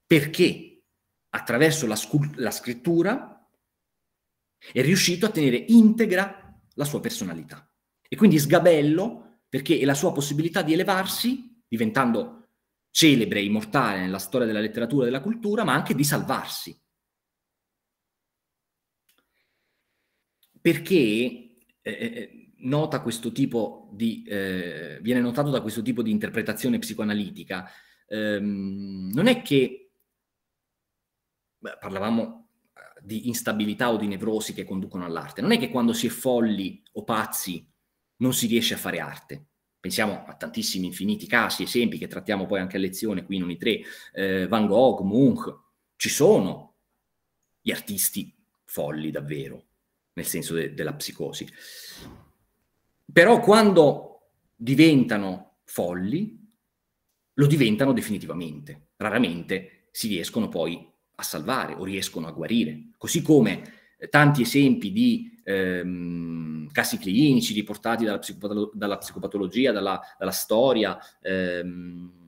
perché attraverso la, scu- la scrittura è riuscito a tenere integra la sua personalità. E quindi sgabello perché è la sua possibilità di elevarsi, diventando celebre, immortale nella storia della letteratura e della cultura, ma anche di salvarsi. Perché eh, eh nota questo tipo di, eh, viene notato da questo tipo di interpretazione psicoanalitica, ehm, non è che beh, parlavamo eh, di instabilità o di nevrosi che conducono all'arte. Non è che quando si è folli o pazzi non si riesce a fare arte. Pensiamo a tantissimi infiniti casi, esempi che trattiamo poi anche a lezione, qui in i tre, eh, Van Gogh, Munch, ci sono gli artisti folli davvero, nel senso de- della psicosi. Però quando diventano folli, lo diventano definitivamente. Raramente si riescono poi a salvare o riescono a guarire. Così come eh, tanti esempi di ehm, casi clinici riportati dalla, psicopatolo- dalla psicopatologia, dalla, dalla storia, ehm,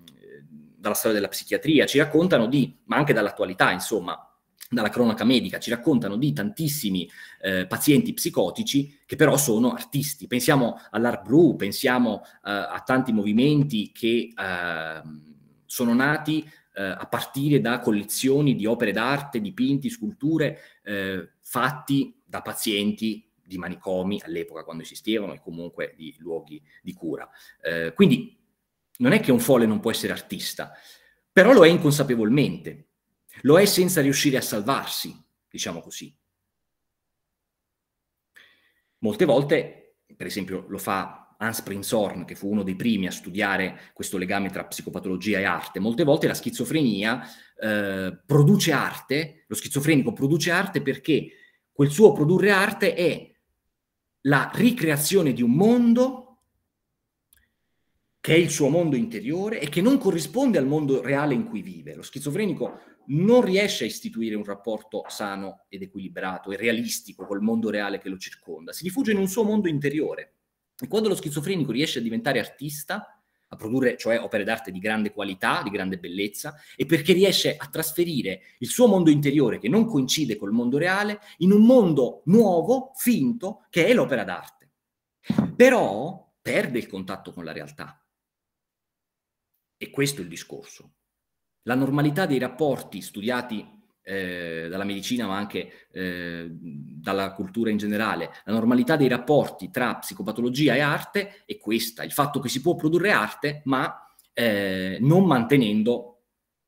dalla storia della psichiatria, ci raccontano di, ma anche dall'attualità, insomma, dalla cronaca medica, ci raccontano di tantissimi eh, pazienti psicotici che però sono artisti. Pensiamo all'Art Blue, pensiamo eh, a tanti movimenti che eh, sono nati eh, a partire da collezioni di opere d'arte, dipinti, sculture eh, fatti da pazienti di manicomi all'epoca quando esistevano e comunque di luoghi di cura. Eh, quindi non è che un folle non può essere artista, però lo è inconsapevolmente, lo è senza riuscire a salvarsi, diciamo così. Molte volte, per esempio, lo fa Hans Prinzhorn, che fu uno dei primi a studiare questo legame tra psicopatologia e arte, molte volte la schizofrenia eh, produce arte, lo schizofrenico produce arte perché quel suo produrre arte è la ricreazione di un mondo che è il suo mondo interiore e che non corrisponde al mondo reale in cui vive. Lo schizofrenico non riesce a istituire un rapporto sano ed equilibrato e realistico col mondo reale che lo circonda, si rifugia in un suo mondo interiore e quando lo schizofrenico riesce a diventare artista, a produrre cioè opere d'arte di grande qualità, di grande bellezza, è perché riesce a trasferire il suo mondo interiore, che non coincide col mondo reale, in un mondo nuovo, finto, che è l'opera d'arte. Però perde il contatto con la realtà. E questo è il discorso. La normalità dei rapporti studiati eh, dalla medicina ma anche eh, dalla cultura in generale, la normalità dei rapporti tra psicopatologia e arte è questa, il fatto che si può produrre arte ma eh, non mantenendo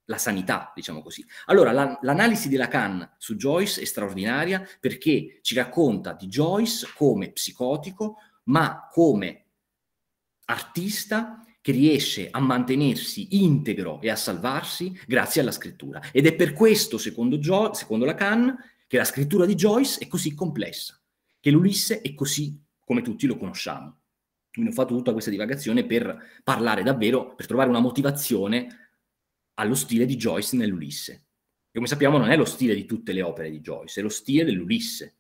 la sanità, diciamo così. Allora, la, l'analisi di Lacan su Joyce è straordinaria perché ci racconta di Joyce come psicotico, ma come artista che riesce a mantenersi integro e a salvarsi grazie alla scrittura. Ed è per questo, secondo, jo- secondo Lacan, che la scrittura di Joyce è così complessa, che l'Ulisse è così come tutti lo conosciamo. Quindi ho fatto tutta questa divagazione per parlare davvero, per trovare una motivazione allo stile di Joyce nell'Ulisse. Come sappiamo non è lo stile di tutte le opere di Joyce, è lo stile dell'Ulisse.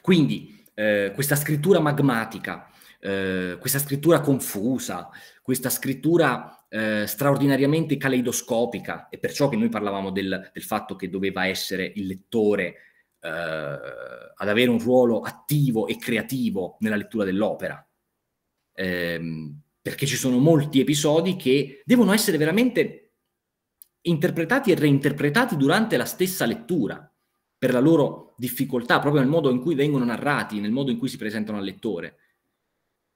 Quindi eh, questa scrittura magmatica, eh, questa scrittura confusa, questa scrittura eh, straordinariamente caleidoscopica, e perciò che noi parlavamo del, del fatto che doveva essere il lettore eh, ad avere un ruolo attivo e creativo nella lettura dell'opera. Ehm, perché ci sono molti episodi che devono essere veramente interpretati e reinterpretati durante la stessa lettura, per la loro difficoltà, proprio nel modo in cui vengono narrati, nel modo in cui si presentano al lettore.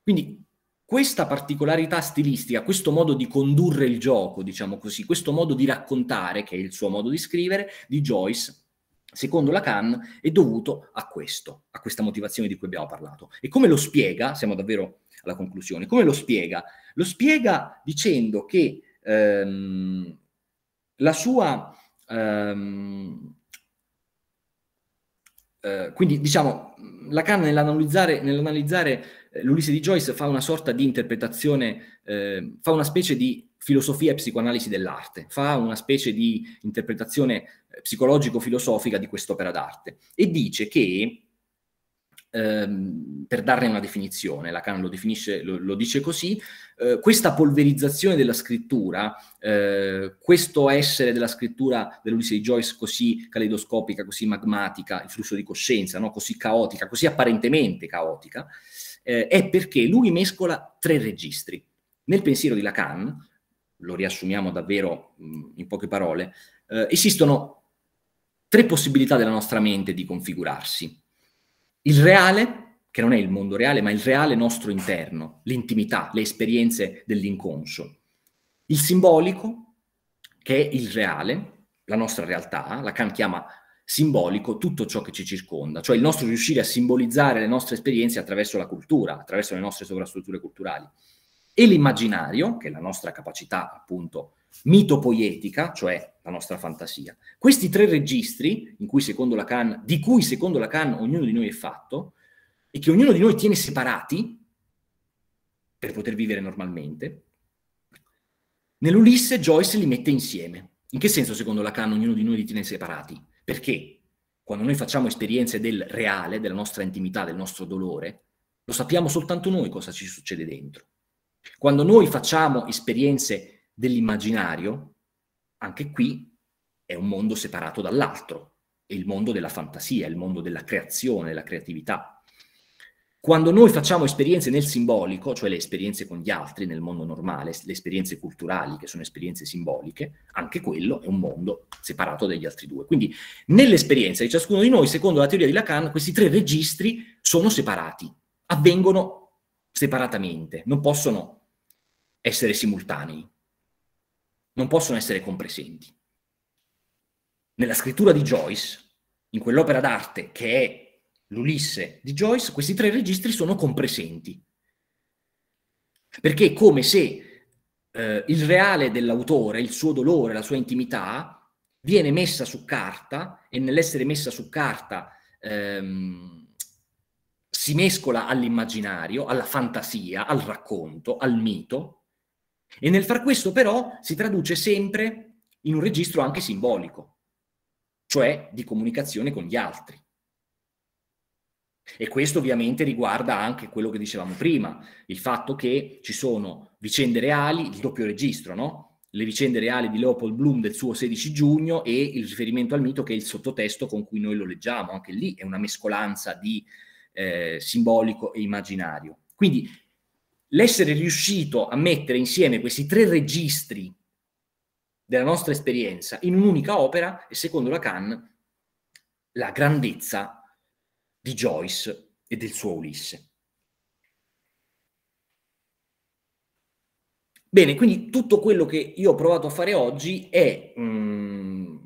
Quindi questa particolarità stilistica, questo modo di condurre il gioco, diciamo così, questo modo di raccontare, che è il suo modo di scrivere, di Joyce, secondo Lacan, è dovuto a questo, a questa motivazione di cui abbiamo parlato. E come lo spiega, siamo davvero alla conclusione. Come lo spiega? Lo spiega dicendo che ehm, la sua... Ehm, eh, quindi diciamo, Lacan nell'analizzare, nell'analizzare l'Ulisse di Joyce fa una sorta di interpretazione, eh, fa una specie di filosofia e psicoanalisi dell'arte, fa una specie di interpretazione eh, psicologico-filosofica di quest'opera d'arte e dice che ehm, per darne una definizione, Lacan lo, definisce, lo, lo dice così, eh, questa polverizzazione della scrittura, eh, questo essere della scrittura dell'Ulisse di Joyce così caleidoscopica, così magmatica, il flusso di coscienza, no? così caotica, così apparentemente caotica, eh, è perché lui mescola tre registri. Nel pensiero di Lacan, lo riassumiamo davvero mh, in poche parole, eh, esistono tre possibilità della nostra mente di configurarsi. Il reale, che non è il mondo reale, ma il reale nostro interno, l'intimità, le esperienze dell'inconscio. Il simbolico, che è il reale, la nostra realtà, Lacan chiama simbolico tutto ciò che ci circonda, cioè il nostro riuscire a simbolizzare le nostre esperienze attraverso la cultura, attraverso le nostre sovrastrutture culturali. E l'immaginario, che è la nostra capacità appunto mitopoietica, cioè la nostra fantasia. Questi tre registri, cui Lacan, di cui secondo Lacan ognuno di noi è fatto, e che ognuno di noi tiene separati per poter vivere normalmente, nell'Ulisse Joyce li mette insieme. In che senso secondo Lacan ognuno di noi li tiene separati? Perché quando noi facciamo esperienze del reale, della nostra intimità, del nostro dolore, lo sappiamo soltanto noi cosa ci succede dentro. Quando noi facciamo esperienze dell'immaginario, anche qui è un mondo separato dall'altro, è il mondo della fantasia, il mondo della creazione, della creatività. Quando noi facciamo esperienze nel simbolico, cioè le esperienze con gli altri nel mondo normale, le esperienze culturali che sono esperienze simboliche, anche quello è un mondo separato dagli altri due. Quindi nell'esperienza di ciascuno di noi, secondo la teoria di Lacan, questi tre registri sono separati, avvengono separatamente, non possono essere simultanei non possono essere compresenti. Nella scrittura di Joyce, in quell'opera d'arte che è l'Ulisse di Joyce, questi tre registri sono compresenti. Perché è come se eh, il reale dell'autore, il suo dolore, la sua intimità, viene messa su carta e nell'essere messa su carta ehm, si mescola all'immaginario, alla fantasia, al racconto, al mito, e nel far questo però si traduce sempre in un registro anche simbolico, cioè di comunicazione con gli altri. E questo ovviamente riguarda anche quello che dicevamo prima, il fatto che ci sono vicende reali, il doppio registro, no? Le vicende reali di Leopold Bloom del suo 16 giugno e il riferimento al mito che è il sottotesto con cui noi lo leggiamo, anche lì è una mescolanza di eh, simbolico e immaginario. Quindi l'essere riuscito a mettere insieme questi tre registri della nostra esperienza in un'unica opera e secondo Lacan la grandezza di Joyce e del suo Ulisse. Bene, quindi tutto quello che io ho provato a fare oggi è mh, mm,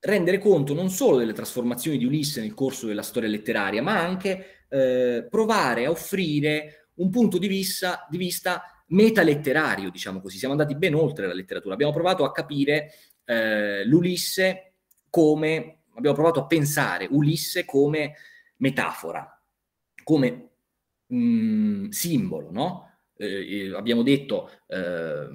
rendere conto non solo delle trasformazioni di Ulisse nel corso della storia letteraria, ma anche eh, provare a offrire un punto di vista, di vista metaletterario, diciamo così. Siamo andati ben oltre la letteratura. Abbiamo provato a capire eh, l'Ulisse come, abbiamo provato a pensare Ulisse come metafora, come mh, mm, simbolo, no? Eh, eh, abbiamo detto eh,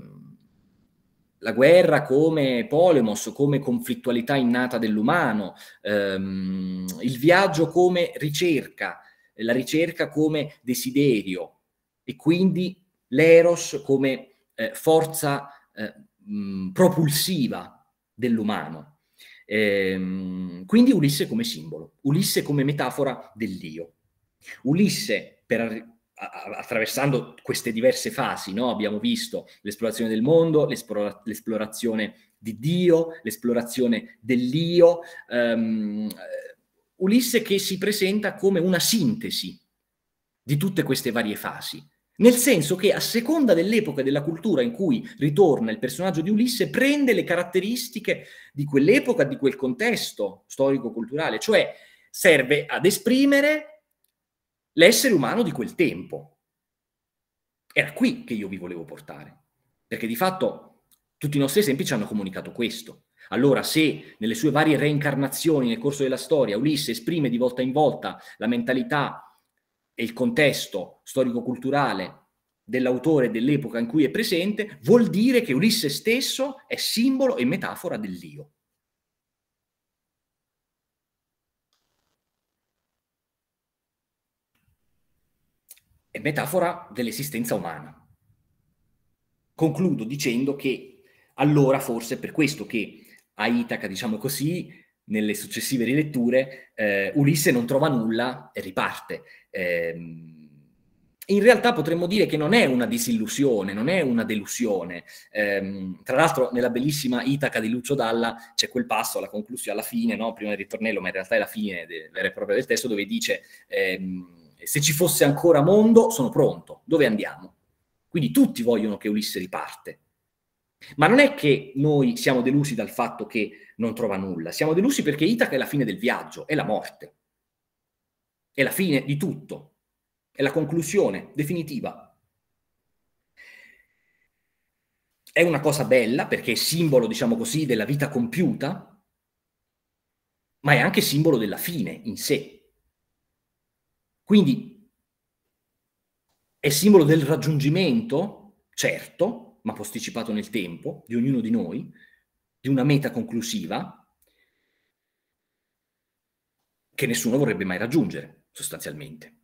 la guerra come polemos, come conflittualità innata dell'umano, ehm, il viaggio come ricerca, la ricerca come desiderio e quindi l'eros come eh, forza eh, mh, propulsiva dell'umano. Ehm, quindi Ulisse come simbolo, Ulisse come metafora dell'io. Ulisse, per attraversando queste diverse fasi, no? abbiamo visto l'esplorazione del mondo, l'esplora- l'esplorazione di Dio, l'esplorazione dell'io, um, Ulisse che si presenta come una sintesi di tutte queste varie fasi, nel senso che a seconda dell'epoca e della cultura in cui ritorna il personaggio di Ulisse, prende le caratteristiche di quell'epoca, di quel contesto storico-culturale, cioè serve ad esprimere l'essere umano di quel tempo. Era qui che io vi volevo portare, perché di fatto tutti i nostri esempi ci hanno comunicato questo. Allora, se nelle sue varie reincarnazioni nel corso della storia Ulisse esprime di volta in volta la mentalità e il contesto storico-culturale dell'autore dell'epoca in cui è presente, vuol dire che Ulisse stesso è simbolo e metafora dell'io. è metafora dell'esistenza umana. Concludo dicendo che allora forse per questo che a Itaca, diciamo così, nelle successive riletture, eh, Ulisse non trova nulla e riparte. Eh, in realtà potremmo dire che non è una disillusione, non è una delusione. Eh, tra l'altro nella bellissima Itaca di Lucio Dalla c'è quel passo alla conclusione, alla fine, no? prima del ritornello, ma in realtà è la fine de- vera e propria del testo, dove dice... Ehm, se ci fosse ancora mondo, sono pronto. Dove andiamo? Quindi tutti vogliono che Ulisse riparte. Ma non è che noi siamo delusi dal fatto che non trova nulla, siamo delusi perché Itaca è la fine del viaggio, è la morte, è la fine di tutto, è la conclusione definitiva. È una cosa bella perché è simbolo, diciamo così, della vita compiuta, ma è anche simbolo della fine in sé. Quindi è simbolo del raggiungimento, certo, ma posticipato nel tempo, di ognuno di noi, di una meta conclusiva che nessuno vorrebbe mai raggiungere, sostanzialmente.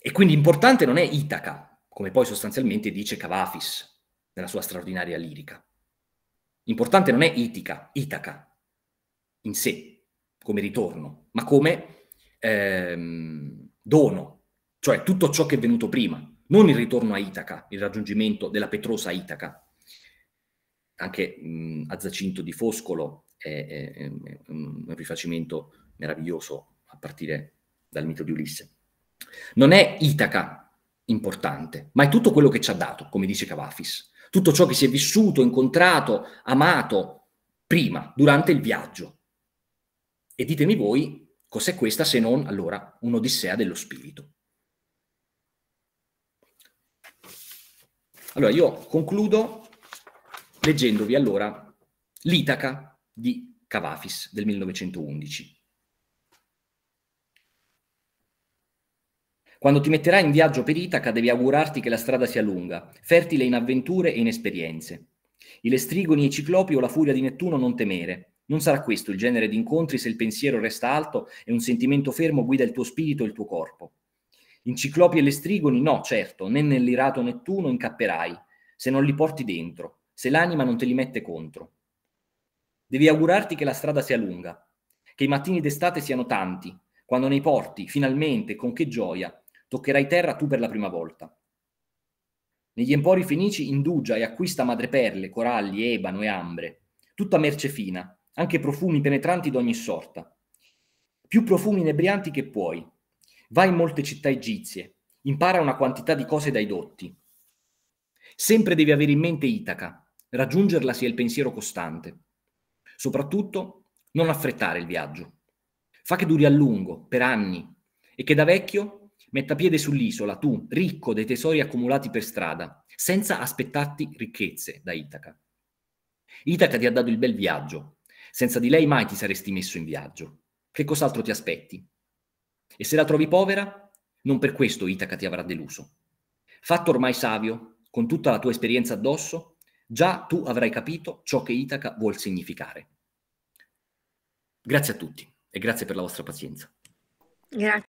E quindi importante non è Itaca, come poi sostanzialmente dice Cavafis nella sua straordinaria lirica. Importante non è Itica, Itaca, in sé, come ritorno, ma come ehm, dono, cioè tutto ciò che è venuto prima, non il ritorno a Itaca, il raggiungimento della Petrosa Itaca. Anche mh, a Zacinto di Foscolo è, è, è, un rifacimento meraviglioso a partire dal mito di Ulisse. Non è Itaca importante, ma è tutto quello che ci ha dato, come dice Cavafis. Tutto ciò che si è vissuto, incontrato, amato prima, durante il viaggio. E ditemi voi Cos'è questa se non, allora, un'odissea dello spirito? Allora, io concludo leggendovi allora l'Itaca di Cavafis del 1911. Quando ti metterai in viaggio per Itaca devi augurarti che la strada sia lunga, fertile in avventure e in esperienze. I lestrigoni e i ciclopi o la furia di Nettuno non temere, non sarà questo il genere di incontri se il pensiero resta alto e un sentimento fermo guida il tuo spirito e il tuo corpo. In ciclopi e lestrigoni no, certo, né nell'irato Nettuno incapperai, se non li porti dentro, se l'anima non te li mette contro. Devi augurarti che la strada sia lunga, che i mattini d'estate siano tanti, quando nei porti, finalmente, con che gioia, toccherai terra tu per la prima volta. Negli empori fenici indugia e acquista madreperle, coralli, ebano e ambre, tutta merce fina, anche profumi penetranti d'ogni sorta. Più profumi inebrianti che puoi. Vai in molte città egizie, impara una quantità di cose dai dotti. Sempre devi avere in mente Itaca, raggiungerla sia il pensiero costante. Soprattutto, non affrettare il viaggio. Fa che duri a lungo, per anni, e che da vecchio metta piede sull'isola, tu, ricco dei tesori accumulati per strada, senza aspettarti ricchezze da Itaca. Itaca ti ha dato il bel viaggio, senza di lei mai ti saresti messo in viaggio. Che cos'altro ti aspetti? E se la trovi povera, non per questo Itaca ti avrà deluso. Fatto ormai savio, con tutta la tua esperienza addosso, già tu avrai capito ciò che Itaca vuol significare. Grazie a tutti e grazie per la vostra pazienza. Grazie.